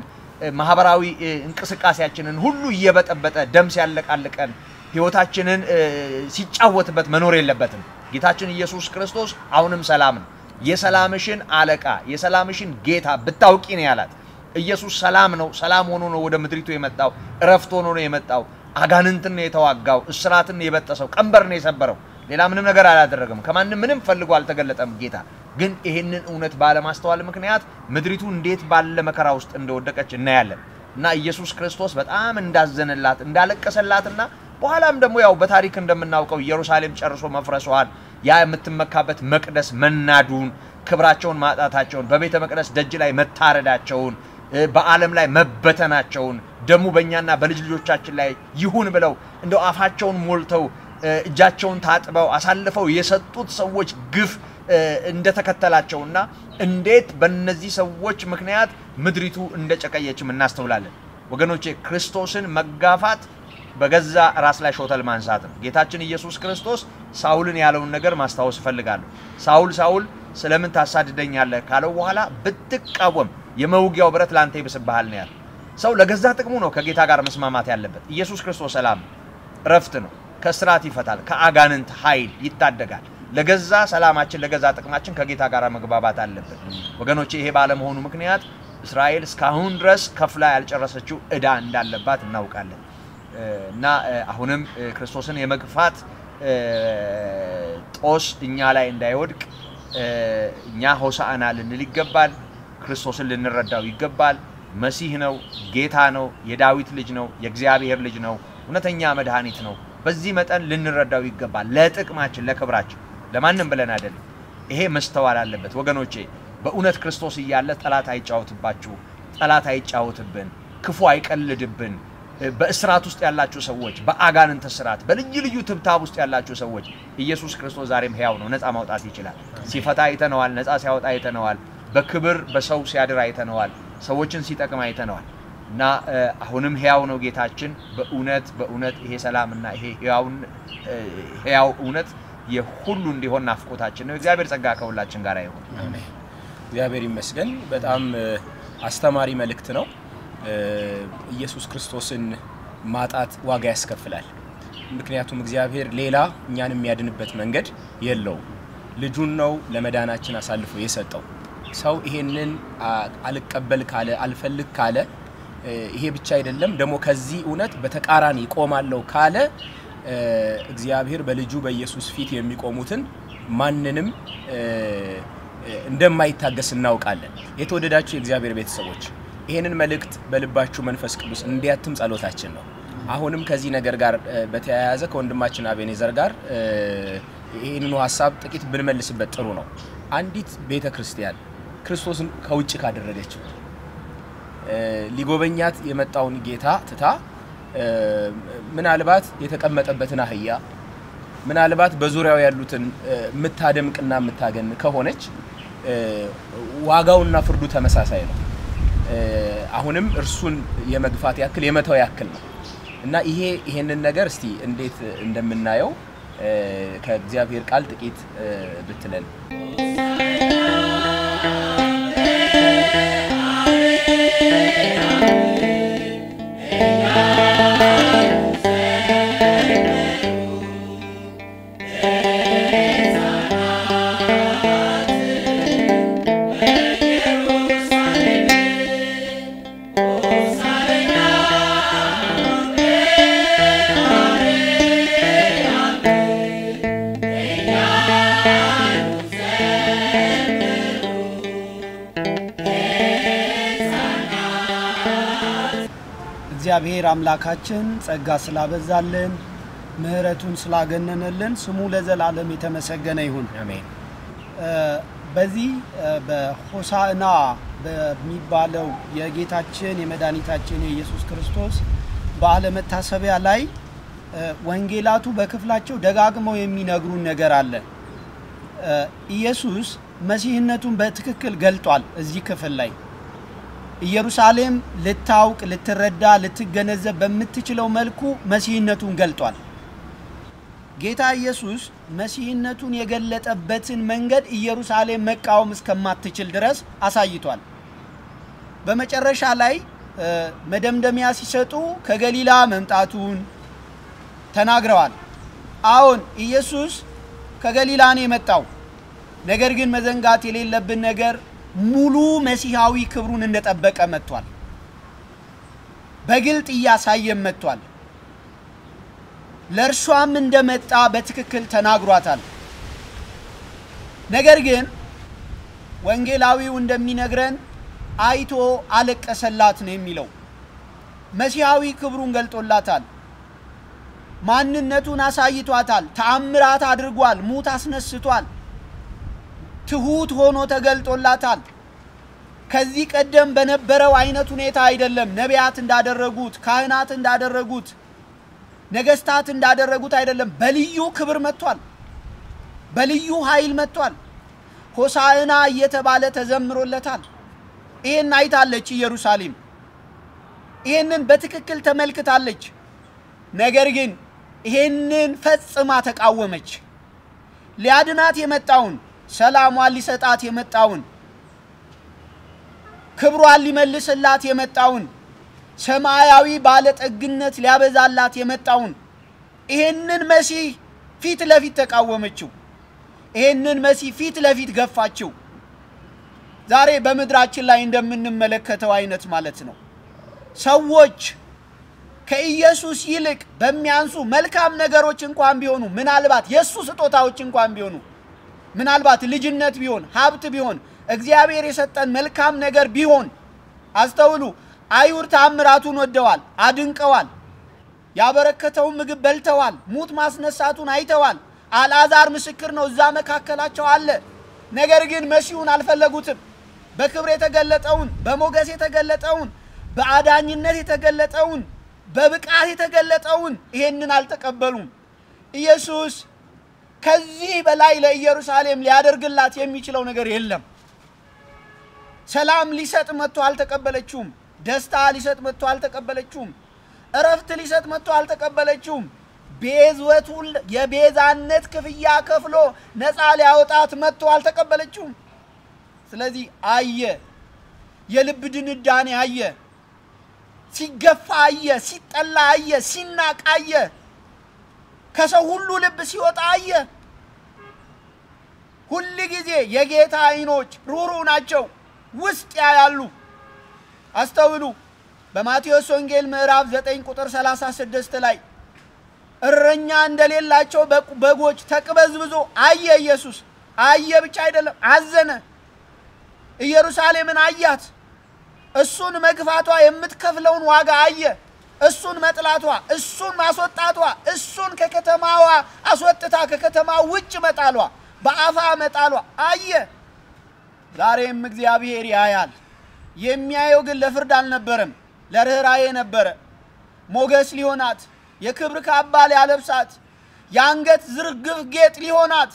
ማህበራዊ እንቅስቃሴያችንን ሁሉ እየበጠበጠ ደም ሲያለቃልቀን ህይወታችንን ሲጫወትበት መኖር የለበትም። ጌታችን ኢየሱስ ክርስቶስ አሁንም ሰላም ነው። የሰላምሽን አለቃ የሰላምሽን ጌታ ብታውቂ ነው ያላት። ኢየሱስ ሰላም ነው። ሰላም ሆኖ ነው ወደ ምድሪቱ የመጣው። እረፍት ሆኖ ነው የመጣው። አጋንንትን የተዋጋው። እስራትን የበጠሰው። ቀንበር ነው የሰበረው። ሌላ ምንም ነገር አላደረገም። ከማንም ምንም ፈልጎ አልተገለጠም ጌታ። ግን ይህንን እውነት ባለማስተዋል ምክንያት ምድሪቱ እንዴት ባለ መከራ ውስጥ እንደወደቀች እናያለን። እና ኢየሱስ ክርስቶስ በጣም እንዳዘነላት እንዳለቀሰላትና በኋላም ደግሞ ያው በታሪክ እንደምናውቀው ኢየሩሳሌም ጨርሶ መፍረሷን ያ የምትመካበት መቅደስ መናዱን ክብራቸውን ማጣታቸውን በቤተ መቅደስ ደጅ ላይ መታረዳቸውን በዓለም ላይ መበተናቸውን ደሙ በእኛና በልጅ ልጆቻችን ላይ ይሁን ብለው እንደው አፋቸውን ሞልተው እጃቸውን ታጥበው አሳልፈው የሰጡት ሰዎች ግፍ እንደተከተላቸውና እንዴት በእነዚህ ሰዎች ምክንያት ምድሪቱ እንደጨቀየችም እናስተውላለን። ወገኖቼ ክርስቶስን መጋፋት በገዛ ራስ ላይ ሾተል ማንሳት ነው። ጌታችን ኢየሱስ ክርስቶስ ሳውልን ያለውን ነገር ማስታወስ እፈልጋለሁ። ሳውል ሳውል ስለምን ታሳድደኛለህ ካለው በኋላ ብትቃወም የመውጊያው ብረት ላንተ ይብስብሃል ነው ያለው። ሰው ለገዛ ጥቅሙ ነው ከጌታ ጋር መስማማት ያለበት። ኢየሱስ ክርስቶስ ሰላም እረፍት ነው። ከስራት ይፈታል፣ ከአጋንንት ኃይል ይታደጋል። ለገዛ ሰላማችን ለገዛ ጥቅማችን ከጌታ ጋር መግባባት አለብን ወገኖቼ። ይሄ ባለመሆኑ ምክንያት እስራኤል እስካሁን ድረስ ከፍላ ያልጨረሰችው ዕዳ እንዳለባት እናውቃለን። እና አሁንም ክርስቶስን የመግፋት ጦስ እኛ ላይ እንዳይወድቅ እኛ ሆሳዕና ልንል ይገባል። ክርስቶስን ልንረዳው ይገባል። መሲህ ነው፣ ጌታ ነው፣ የዳዊት ልጅ ነው፣ የእግዚአብሔር ልጅ ነው፣ እውነተኛ መድኃኒት ነው። በዚህ መጠን ልንረዳው ይገባል። ለጥቅማችን፣ ለክብራችን፣ ለማንም ብለን አይደለም። ይሄ መስተዋል አለበት ወገኖቼ። በእውነት ክርስቶስ እያለ ጠላት አይጫወትባችሁ፣ ጠላት አይጫወትብን፣ ክፉ አይቀልድብን። በእስራት ውስጥ ያላችሁ ሰዎች፣ በአጋንንት እስራት፣ በልዩ ልዩ ትብታብ ውስጥ ያላችሁ ሰዎች ኢየሱስ ክርስቶስ ዛሬም ሕያው ነው፣ ነፃ ማውጣት ይችላል። ሲፈታ አይተነዋል፣ ነፃ ሲያወጣ አይተነዋል። በክብር በሰው ሲያድር አይተነዋል። ሰዎችን ሲጠቅም አይተነዋል። እና አሁንም ሕያው ነው ጌታችን። በእውነት በእውነት ይሄ ሰላምና ይሄ ሕያው እውነት የሁሉ እንዲሆን ናፍቆታችን ነው። እግዚአብሔር ጸጋ ከሁላችን ጋር ይሁን። እግዚአብሔር ይመስገን። በጣም አስተማሪ መልእክት ነው። ኢየሱስ ክርስቶስን ማጣት ዋጋ ያስከፍላል። ምክንያቱም እግዚአብሔር ሌላ እኛን የሚያድንበት መንገድ የለውም። ልጁን ነው ለመዳናችን አሳልፎ የሰጠው። ሰው ይሄንን አልቀበል ካለ አልፈልግ ካለ ይሄ ብቻ አይደለም ደግሞ ከዚህ እውነት በተቃራኒ ቆማለሁ ካለ እግዚአብሔር በልጁ በኢየሱስ ፊት የሚቆሙትን ማንንም እንደማይታገስ እናውቃለን። የተወደዳችሁ የእግዚአብሔር ቤተሰቦች ይህንን መልእክት በልባችሁ መንፈስ ቅዱስ እንዲያትም ጸሎታችን ነው። አሁንም ከዚህ ነገር ጋር በተያያዘ ከወንድማችን አቤኔዘር ጋር ይህንኑ ሀሳብ ጥቂት ብንመልስበት ጥሩ ነው። አንዲት ቤተ ክርስቲያን ክርስቶስን ከውጭ ካደረገችው ሊጎበኛት የመጣውን ጌታ ትታ ምናልባት የተቀመጠበትን አህያ ምናልባት በዙሪያው ያሉትን የምታደምቅና የምታገን ከሆነች ዋጋውና ፍርዱ ተመሳሳይ ነው። አሁንም እርሱን የመግፋት ያክል የመተው ያክል ነው እና ይሄ ይሄንን ነገር እስቲ እንዴት እንደምናየው ከእግዚአብሔር ቃል ጥቂት ብትለን Hey, hey, hey, hey. እግዚአብሔር አምላካችን ጸጋ ስላበዛልን ምሕረቱን ስላገነነልን ስሙ ለዘላለም የተመሰገነ ይሁን። አሜን። በዚህ በሆሳዕና በሚባለው የጌታችን የመድኃኒታችን የኢየሱስ ክርስቶስ በዓለ መታሰቢያ ላይ ወንጌላቱ በክፍላቸው ደጋግመው የሚነግሩን ነገር አለ። ኢየሱስ መሲህነቱን በትክክል ገልጧል። እዚህ ክፍል ላይ ኢየሩሳሌም ልታውቅ፣ ልትረዳ፣ ልትገነዘብ በምትችለው መልኩ መሲህነቱን ገልጧል። ጌታ ኢየሱስ መሲህነቱን የገለጠበትን መንገድ ኢየሩሳሌም መቃወም እስከማትችል ድረስ አሳይቷል። በመጨረሻ ላይ መደምደሚያ ሲሰጡ ከገሊላ መምጣቱን ተናግረዋል። አዎን ኢየሱስ ከገሊላ ነው የመጣው። ነገር ግን መዘንጋት የሌለብን ነገር ሙሉ መሲሐዊ ክብሩን እንደጠበቀ መጥቷል። በግልጥ እያሳየም መጥቷል። ለእርሷም እንደመጣ በትክክል ተናግሯታል። ነገር ግን ወንጌላዊው እንደሚነግረን አይቶ አለቀሰላት ነው የሚለው። መሲሐዊ ክብሩን ገልጦላታል። ማንነቱን አሳይቷታል። ተአምራት አድርጓል። ሙት አስነስቷል። ትሁት ሆኖ ተገልጦላታል። ከዚህ ቀደም በነበረው አይነት ሁኔታ አይደለም። ነቢያት እንዳደረጉት፣ ካህናት እንዳደረጉት፣ ነገስታት እንዳደረጉት አይደለም። በልዩ ክብር መጥቷል። በልዩ ኃይል መጥቷል። ሆሳዕና እየተባለ ተዘምሮለታል። ይሄን አይታለች ኢየሩሳሌም። ይሄንን በትክክል ተመልክታለች። ነገር ግን ይሄንን ፈጽማ ተቃወመች። ሊያድናት የመጣውን ሰላሟን ሊሰጣት የመጣውን ክብሯን ሊመልስላት የመጣውን ሰማያዊ ባለጠግነት ሊያበዛላት የመጣውን ይሄንን መሲህ ፊት ለፊት ተቃወመችው። ይሄንን መሲህ ፊት ለፊት ገፋችው። ዛሬ በምድራችን ላይ እንደምንመለከተው አይነት ማለት ነው። ሰዎች ከኢየሱስ ይልቅ በሚያንሱ መልካም ነገሮች እንኳን ቢሆኑ ምናልባት የእሱ ስጦታዎች እንኳን ቢሆኑ ምናልባት ልጅነት ቢሆን ሀብት ቢሆን እግዚአብሔር የሰጠን መልካም ነገር ቢሆን አስተውሉ። አይሁድ ታምራቱን ወደዋል፣ አድንቀዋል። ያበረከተውን ምግብ በልተዋል። ሙት ማስነሳቱን አይተዋል። አልዓዛር ምስክር ነው፣ እዛ መካከላቸው አለ። ነገር ግን መሲሁን አልፈለጉትም። በክብር የተገለጠውን በሞገስ የተገለጠውን በአዳኝነት የተገለጠውን በብቃት የተገለጠውን ይሄንን አልተቀበሉም። ኢየሱስ ከዚህ በላይ ለኢየሩሳሌም ሊያደርግላት የሚችለው ነገር የለም። ሰላም ሊሰጥ መጥቶ አልተቀበለችውም። ደስታ ሊሰጥ መጥቶ አልተቀበለችውም። እረፍት ሊሰጥ መጥቶ አልተቀበለችውም። ቤዝወቱን የቤዛነት ክፍያ ከፍሎ ነፃ ሊያወጣት መጥቶ አልተቀበለችውም። ስለዚህ አየ፣ የልብ ድንዳኔ አየ፣ ሲገፋ አየ፣ ሲጠላ አየ፣ ሲናቅ አየ፣ ከሰው ሁሉ ልብ ሲወጣ አየ። ሁል ጊዜ የጌታ አይኖች ሩሩ ናቸው፣ ውስጥ ያያሉ። አስተውሉ። በማቴዎስ ወንጌል ምዕራፍ 9 ቁጥር 36 ላይ እረኛ እንደሌላቸው በጎች ተቅበዝብዞ አየ። ኢየሱስ አየ ብቻ አይደለም፣ አዘነ። ኢየሩሳሌምን አያት። እሱን መግፋቷ የምትከፍለውን ዋጋ አየ። እሱን መጥላቷ፣ እሱን ማስወጣቷ፣ እሱን ከከተማዋ አስወጥታ ከከተማ ውጭ መጣሏ፣ በአፋ መጣሏ አየ። ዛሬም እግዚአብሔር ያያል። የሚያየው ግን ለፍርድ አልነበረም፣ ለርኅራዬ ነበረ። ሞገስ ሊሆናት፣ የክብር ካባ ሊያለብሳት፣ የአንገት ዝርግፍ ጌጥ ሊሆናት፣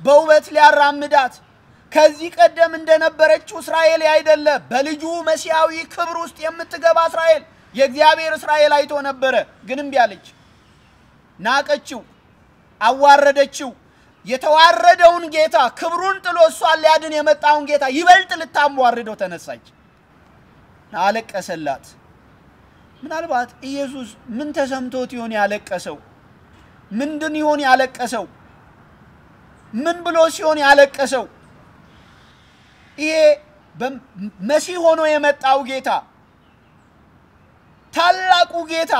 በውበት ሊያራምዳት ከዚህ ቀደም እንደነበረችው እስራኤል አይደለ፣ በልጁ መሲያዊ ክብር ውስጥ የምትገባ እስራኤል የእግዚአብሔር እስራኤል አይቶ ነበረ። ግን እምቢ አለች፣ ናቀችው፣ አዋረደችው። የተዋረደውን ጌታ ክብሩን ጥሎ እሷን ሊያድን የመጣውን ጌታ ይበልጥ ልታዋርደው ተነሳች። አለቀሰላት። ምናልባት ኢየሱስ ምን ተሰምቶት ይሆን ያለቀሰው? ምንድን ይሆን ያለቀሰው? ምን ብሎ ሲሆን ያለቀሰው? ይሄ መሲህ ሆኖ የመጣው ጌታ ታላቁ ጌታ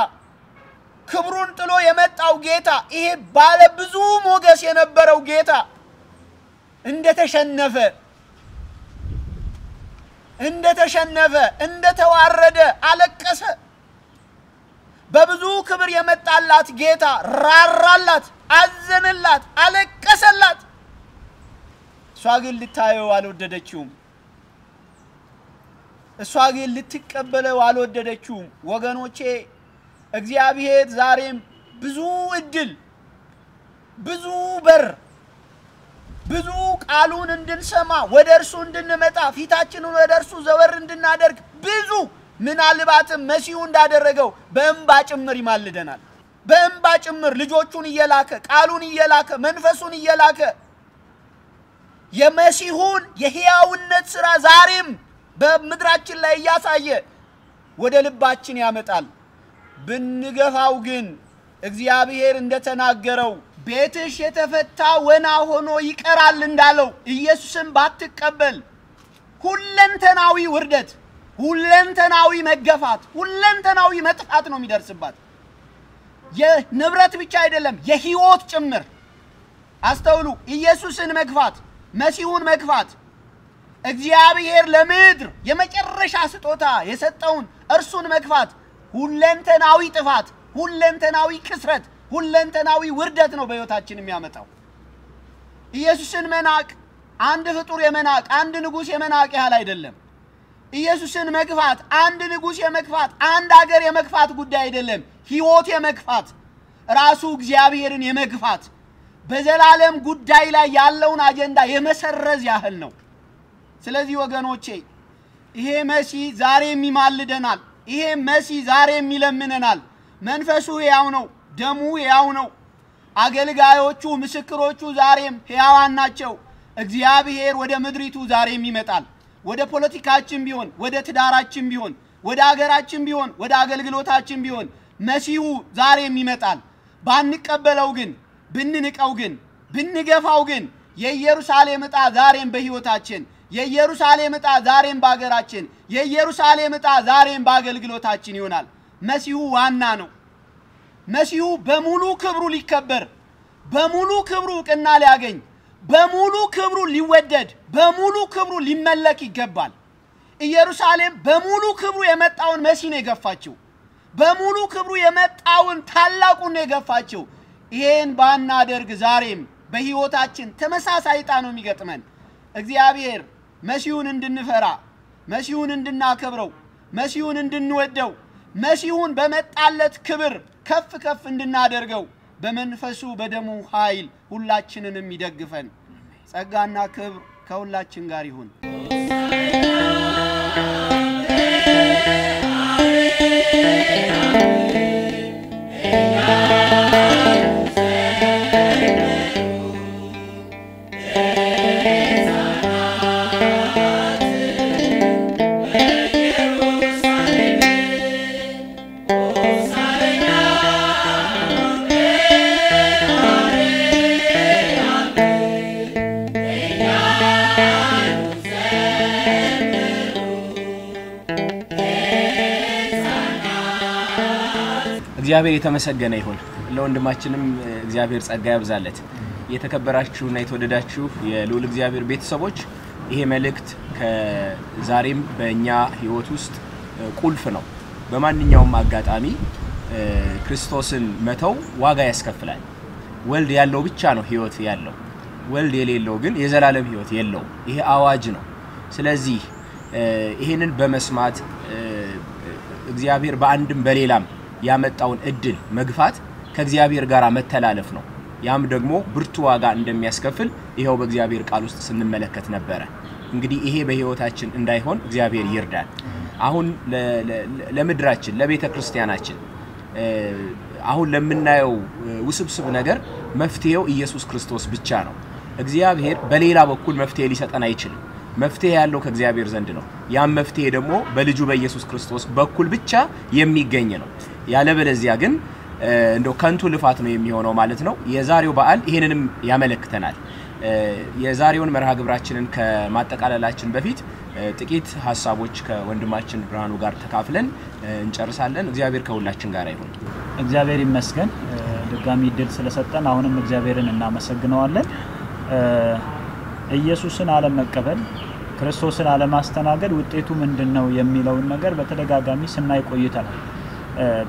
ክብሩን ጥሎ የመጣው ጌታ ይሄ ባለ ብዙ ሞገስ የነበረው ጌታ እንደተሸነፈ እንደተሸነፈ እንደተዋረደ አለቀሰ። በብዙ ክብር የመጣላት ጌታ ራራላት፣ አዘነላት፣ አለቀሰላት። እሷ ግን ልታየው አልወደደችውም። እሷ ግን ልትቀበለው አልወደደችውም። ወገኖቼ እግዚአብሔር ዛሬም ብዙ እድል፣ ብዙ በር፣ ብዙ ቃሉን እንድንሰማ ወደ እርሱ እንድንመጣ ፊታችንን ወደ እርሱ ዘወር እንድናደርግ ብዙ ምናልባትም መሲሁ እንዳደረገው በእንባ ጭምር ይማልደናል። በእንባ ጭምር ልጆቹን እየላከ ቃሉን እየላከ መንፈሱን እየላከ የመሲሁን የሕያውነት ሥራ ዛሬም በምድራችን ላይ እያሳየ ወደ ልባችን ያመጣል። ብንገፋው ግን እግዚአብሔር እንደተናገረው ቤትሽ የተፈታ ወና ሆኖ ይቀራል እንዳለው ኢየሱስን ባትቀበል ሁለንተናዊ ውርደት፣ ሁለንተናዊ መገፋት፣ ሁለንተናዊ መጥፋት ነው የሚደርስባት። የንብረት ብቻ አይደለም የህይወት ጭምር። አስተውሉ። ኢየሱስን መግፋት፣ መሲሁን መግፋት እግዚአብሔር ለምድር የመጨረሻ ስጦታ የሰጠውን እርሱን መግፋት ሁለንተናዊ ጥፋት፣ ሁለንተናዊ ክስረት፣ ሁለንተናዊ ውርደት ነው በሕይወታችን የሚያመጣው። ኢየሱስን መናቅ አንድ ፍጡር የመናቅ አንድ ንጉሥ የመናቅ ያህል አይደለም። ኢየሱስን መግፋት አንድ ንጉሥ የመግፋት አንድ አገር የመግፋት ጉዳይ አይደለም። ሕይወት የመግፋት ራሱ እግዚአብሔርን የመግፋት በዘላለም ጉዳይ ላይ ያለውን አጀንዳ የመሰረዝ ያህል ነው። ስለዚህ ወገኖቼ ይሄ መሲህ ዛሬም ይማልደናል። ይሄ መሲህ ዛሬም ይለምነናል። መንፈሱ ሕያው ነው፣ ደሙ ሕያው ነው። አገልጋዮቹ ምስክሮቹ ዛሬም ሕያዋን ናቸው። እግዚአብሔር ወደ ምድሪቱ ዛሬም ይመጣል። ወደ ፖለቲካችን ቢሆን፣ ወደ ትዳራችን ቢሆን፣ ወደ አገራችን ቢሆን፣ ወደ አገልግሎታችን ቢሆን መሲሁ ዛሬም ይመጣል። ባንቀበለው ግን ብንንቀው ግን ብንገፋው ግን የኢየሩሳሌም ዕጣ ዛሬም በሕይወታችን የኢየሩሳሌም ዕጣ ዛሬም በአገራችን የኢየሩሳሌም ዕጣ ዛሬም በአገልግሎታችን ይሆናል። መሲሁ ዋና ነው። መሲሁ በሙሉ ክብሩ ሊከበር በሙሉ ክብሩ እውቅና ሊያገኝ በሙሉ ክብሩ ሊወደድ በሙሉ ክብሩ ሊመለክ ይገባል። ኢየሩሳሌም በሙሉ ክብሩ የመጣውን መሲህ ነው የገፋችው። በሙሉ ክብሩ የመጣውን ታላቁን ነው የገፋችው። ይሄን ባናደርግ ዛሬም በሕይወታችን ተመሳሳይ ዕጣ ነው የሚገጥመን። እግዚአብሔር መሲሁን እንድንፈራ፣ መሲሁን እንድናከብረው፣ መሲሁን እንድንወደው፣ መሲሁን በመጣለት ክብር ከፍ ከፍ እንድናደርገው በመንፈሱ በደሙ ኃይል ሁላችንንም ይደግፈን። ጸጋና ክብር ከሁላችን ጋር ይሁን። እግዚአብሔር የተመሰገነ ይሁን። ለወንድማችንም እግዚአብሔር ጸጋ ያብዛለት። የተከበራችሁና የተወደዳችሁ የልዑል እግዚአብሔር ቤተሰቦች ይሄ መልእክት ከዛሬም በእኛ ሕይወት ውስጥ ቁልፍ ነው። በማንኛውም አጋጣሚ ክርስቶስን መተው ዋጋ ያስከፍላል። ወልድ ያለው ብቻ ነው ሕይወት ያለው። ወልድ የሌለው ግን የዘላለም ሕይወት የለውም። ይሄ አዋጅ ነው። ስለዚህ ይሄንን በመስማት እግዚአብሔር በአንድም በሌላም ያመጣውን እድል መግፋት ከእግዚአብሔር ጋር መተላለፍ ነው። ያም ደግሞ ብርቱ ዋጋ እንደሚያስከፍል ይኸው በእግዚአብሔር ቃል ውስጥ ስንመለከት ነበረ። እንግዲህ ይሄ በሕይወታችን እንዳይሆን እግዚአብሔር ይርዳል። አሁን ለምድራችን ለቤተ ክርስቲያናችን አሁን ለምናየው ውስብስብ ነገር መፍትሄው ኢየሱስ ክርስቶስ ብቻ ነው። እግዚአብሔር በሌላ በኩል መፍትሄ ሊሰጠን አይችልም። መፍትሄ ያለው ከእግዚአብሔር ዘንድ ነው። ያም መፍትሄ ደግሞ በልጁ በኢየሱስ ክርስቶስ በኩል ብቻ የሚገኝ ነው። ያለበለዚያ ግን እንደው ከንቱ ልፋት ነው የሚሆነው ማለት ነው። የዛሬው በዓል ይህንንም ያመለክተናል። የዛሬውን መርሃ ግብራችንን ከማጠቃለላችን በፊት ጥቂት ሀሳቦች ከወንድማችን ብርሃኑ ጋር ተካፍለን እንጨርሳለን። እግዚአብሔር ከሁላችን ጋር ይሁን። እግዚአብሔር ይመስገን ድጋሚ እድል ስለሰጠን አሁንም እግዚአብሔርን እናመሰግነዋለን። ኢየሱስን አለመቀበል ክርስቶስን አለማስተናገድ ውጤቱ ምንድን ነው የሚለውን ነገር በተደጋጋሚ ስናይ ቆይተናል።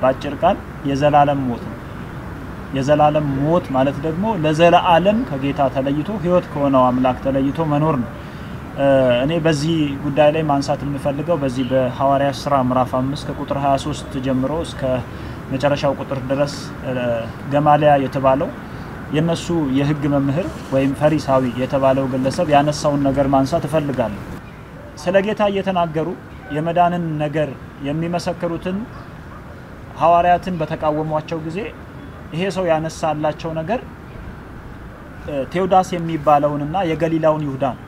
በአጭር ቃል የዘላለም ሞት ነው። የዘላለም ሞት ማለት ደግሞ ለዘላለም ከጌታ ተለይቶ ሕይወት ከሆነው አምላክ ተለይቶ መኖር ነው። እኔ በዚህ ጉዳይ ላይ ማንሳት የምፈልገው በዚህ በሐዋርያት ስራ ምዕራፍ 5 ከቁጥር 23 ጀምሮ እስከ መጨረሻው ቁጥር ድረስ ገማሊያ የተባለው የነሱ የሕግ መምህር ወይም ፈሪሳዊ የተባለው ግለሰብ ያነሳውን ነገር ማንሳት እፈልጋለሁ። ስለ ጌታ እየተናገሩ የመዳንን ነገር የሚመሰክሩትን ሐዋርያትን በተቃወሟቸው ጊዜ ይሄ ሰው ያነሳላቸው ነገር ቴዎዳስ የሚባለውንና የገሊላውን ይሁዳ ነው።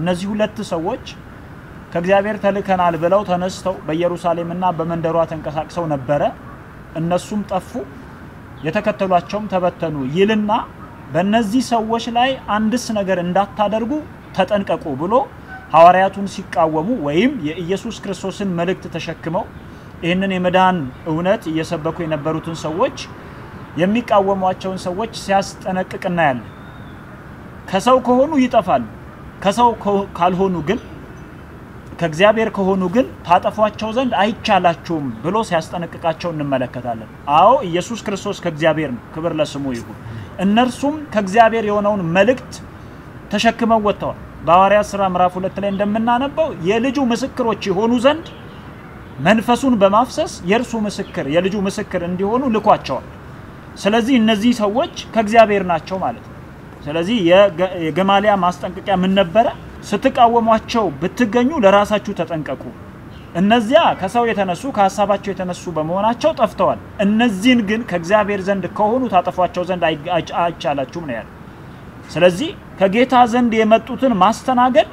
እነዚህ ሁለት ሰዎች ከእግዚአብሔር ተልከናል ብለው ተነስተው በኢየሩሳሌምና በመንደሯ ተንቀሳቅሰው ነበረ። እነሱም ጠፉ፣ የተከተሏቸውም ተበተኑ ይልና በእነዚህ ሰዎች ላይ አንድስ ነገር እንዳታደርጉ ተጠንቀቁ ብሎ ሐዋርያቱን ሲቃወሙ ወይም የኢየሱስ ክርስቶስን መልእክት ተሸክመው ይህንን የመዳን እውነት እየሰበኩ የነበሩትን ሰዎች የሚቃወሟቸውን ሰዎች ሲያስጠነቅቅ እናያለን። ከሰው ከሆኑ ይጠፋሉ፣ ከሰው ካልሆኑ ግን ከእግዚአብሔር ከሆኑ ግን ታጠፏቸው ዘንድ አይቻላችሁም ብሎ ሲያስጠነቅቃቸው እንመለከታለን። አዎ ኢየሱስ ክርስቶስ ከእግዚአብሔር ነው፣ ክብር ለስሙ ይሁን። እነርሱም ከእግዚአብሔር የሆነውን መልእክት ተሸክመው ወጥተዋል። በሐዋርያት ሥራ ምዕራፍ ሁለት ላይ እንደምናነበው የልጁ ምስክሮች የሆኑ ዘንድ መንፈሱን በማፍሰስ የእርሱ ምስክር የልጁ ምስክር እንዲሆኑ ልኳቸዋል። ስለዚህ እነዚህ ሰዎች ከእግዚአብሔር ናቸው ማለት ነው። ስለዚህ የገማሊያ ማስጠንቀቂያ ምን ነበረ? ስትቃወሟቸው ብትገኙ ለራሳችሁ ተጠንቀቁ። እነዚያ ከሰው የተነሱ ከሀሳባቸው የተነሱ በመሆናቸው ጠፍተዋል። እነዚህን ግን ከእግዚአብሔር ዘንድ ከሆኑ ታጠፏቸው ዘንድ አይቻላችሁም ነው ያለ። ስለዚህ ከጌታ ዘንድ የመጡትን ማስተናገድ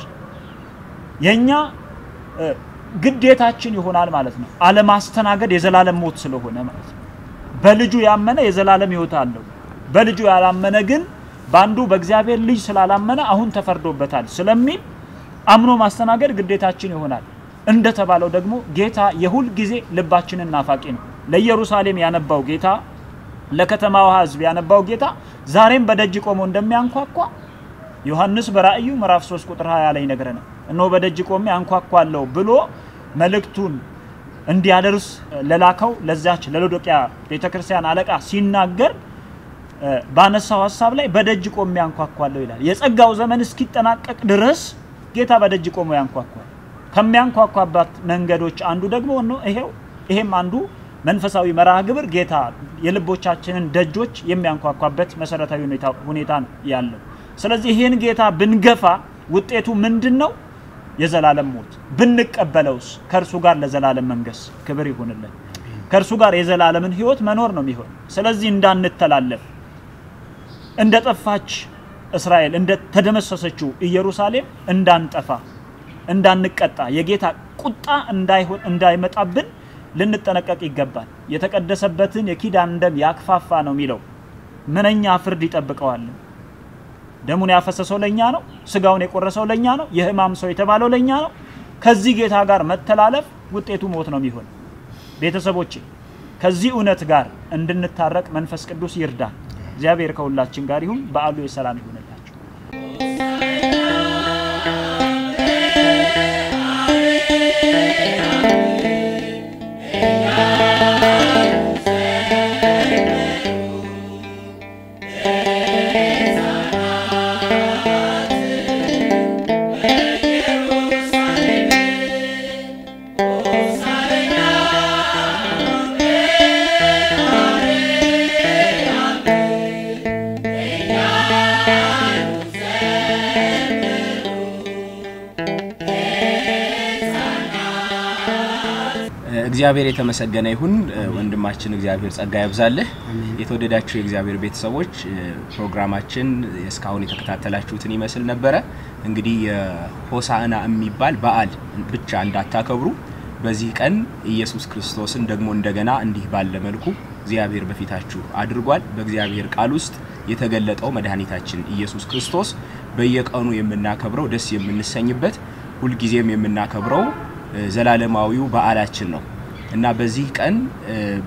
እ፣ ግዴታችን ይሆናል ማለት ነው። አለማስተናገድ የዘላለም ሞት ስለሆነ ማለት ነው። በልጁ ያመነ የዘላለም ሕይወት አለው። በልጁ ያላመነ ግን በአንዱ በእግዚአብሔር ልጅ ስላላመነ አሁን ተፈርዶበታል ስለሚል አምኖ ማስተናገድ ግዴታችን ይሆናል። እንደተባለው ደግሞ ጌታ የሁል ጊዜ ልባችንን ናፋቂ ነው። ለኢየሩሳሌም ያነባው ጌታ፣ ለከተማዋ ሕዝብ ያነባው ጌታ ዛሬም በደጅ ቆሞ እንደሚያንኳኳ ዮሐንስ በራእዩ ምዕራፍ 3 ቁጥር 20 ላይ ይነግረናል። እነሆ በደጅ ቆሜ አንኳኳለሁ ብሎ መልእክቱን እንዲያደርስ ለላከው ለዛች ለሎዶቅያ ቤተክርስቲያን አለቃ ሲናገር ባነሳው ሀሳብ ላይ በደጅ ቆሜ አንኳኳለሁ ይላል። የጸጋው ዘመን እስኪጠናቀቅ ድረስ ጌታ በደጅ ቆሞ ያንኳኳል። ከሚያንኳኳባት መንገዶች አንዱ ደግሞ ነው ይሄው ይሄም አንዱ መንፈሳዊ መርሃ ግብር ጌታ የልቦቻችንን ደጆች የሚያንኳኳበት መሰረታዊ ሁኔታ ያለው። ስለዚህ ይህን ጌታ ብንገፋ ውጤቱ ምንድን ነው? የዘላለም ሞት። ብንቀበለውስ ከእርሱ ጋር ለዘላለም መንገስ ክብር ይሁንልን። ከእርሱ ጋር የዘላለምን ሕይወት መኖር ነው የሚሆን። ስለዚህ እንዳንተላለፍ እንደ ጠፋች እስራኤል እንደ ተደመሰሰችው ኢየሩሳሌም እንዳንጠፋ እንዳንቀጣ የጌታ ቁጣ እንዳይሆን እንዳይመጣብን ልንጠነቀቅ ይገባል። የተቀደሰበትን የኪዳን ደም ያክፋፋ ነው የሚለው ምንኛ ፍርድ ይጠብቀዋል። ደሙን ያፈሰሰው ለኛ ነው። ስጋውን የቆረሰው ለኛ ነው። የሕማም ሰው የተባለው ለኛ ነው። ከዚህ ጌታ ጋር መተላለፍ ውጤቱ ሞት ነው የሚሆን። ቤተሰቦቼ ከዚህ እውነት ጋር እንድንታረቅ መንፈስ ቅዱስ ይርዳል። እግዚአብሔር ከሁላችን ጋር ይሁን። በዓሉ የሰላም ይሁንላችሁ። እግዚአብሔር የተመሰገነ ይሁን። ወንድማችን እግዚአብሔር ጸጋ ያብዛልህ። የተወደዳችሁ የእግዚአብሔር ቤተሰቦች ፕሮግራማችን እስካሁን የተከታተላችሁትን ይመስል ነበረ። እንግዲህ የሆሳዕና የሚባል በዓል ብቻ እንዳታከብሩ። በዚህ ቀን ኢየሱስ ክርስቶስን ደግሞ እንደገና እንዲህ ባለ መልኩ እግዚአብሔር በፊታችሁ አድርጓል። በእግዚአብሔር ቃል ውስጥ የተገለጠው መድኃኒታችን ኢየሱስ ክርስቶስ በየቀኑ የምናከብረው ደስ የምንሰኝበት ሁልጊዜም የምናከብረው ዘላለማዊው በዓላችን ነው እና በዚህ ቀን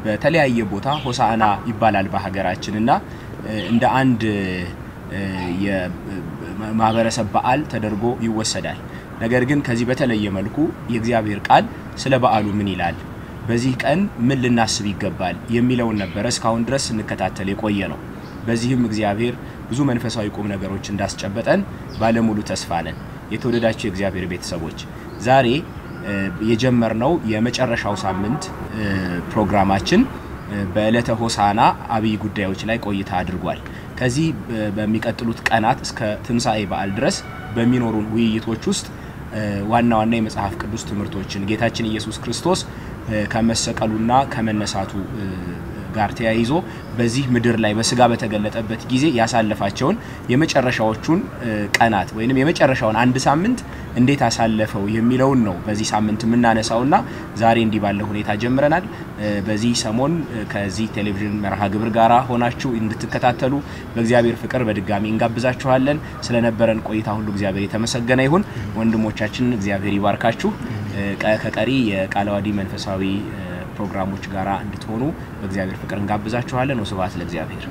በተለያየ ቦታ ሆሳዕና ይባላል በሀገራችን እና እንደ አንድ የማህበረሰብ በዓል ተደርጎ ይወሰዳል። ነገር ግን ከዚህ በተለየ መልኩ የእግዚአብሔር ቃል ስለ በዓሉ ምን ይላል፣ በዚህ ቀን ምን ልናስብ ይገባል የሚለውን ነበረ እስካሁን ድረስ ስንከታተል የቆየ ነው። በዚህም እግዚአብሔር ብዙ መንፈሳዊ ቁም ነገሮች እንዳስጨበጠን ባለሙሉ ተስፋ ነን። የተወደዳቸው የእግዚአብሔር ቤተሰቦች ዛሬ የጀመርነው የመጨረሻው ሳምንት ፕሮግራማችን በዕለተ ሆሳዕና አብይ ጉዳዮች ላይ ቆይታ አድርጓል። ከዚህ በሚቀጥሉት ቀናት እስከ ትንሣኤ በዓል ድረስ በሚኖሩን ውይይቶች ውስጥ ዋና ዋና የመጽሐፍ ቅዱስ ትምህርቶችን ጌታችን ኢየሱስ ክርስቶስ ከመሰቀሉና ከመነሳቱ ጋር ተያይዞ በዚህ ምድር ላይ በስጋ በተገለጠበት ጊዜ ያሳለፋቸውን የመጨረሻዎቹን ቀናት ወይም የመጨረሻውን አንድ ሳምንት እንዴት አሳለፈው የሚለውን ነው በዚህ ሳምንት የምናነሳውና ዛሬ እንዲህ ባለ ሁኔታ ጀምረናል። በዚህ ሰሞን ከዚህ ቴሌቪዥን መርሃ ግብር ጋር ሆናችሁ እንድትከታተሉ በእግዚአብሔር ፍቅር በድጋሚ እንጋብዛችኋለን። ስለነበረን ቆይታ ሁሉ እግዚአብሔር የተመሰገነ ይሁን። ወንድሞቻችን እግዚአብሔር ይባርካችሁ። ከቀሪ የቃለ ዓዋዲ መንፈሳዊ ፕሮግራሞች ጋራ እንድትሆኑ በእግዚአብሔር ፍቅር እንጋብዛችኋለን። ወስብሐት ለእግዚአብሔር።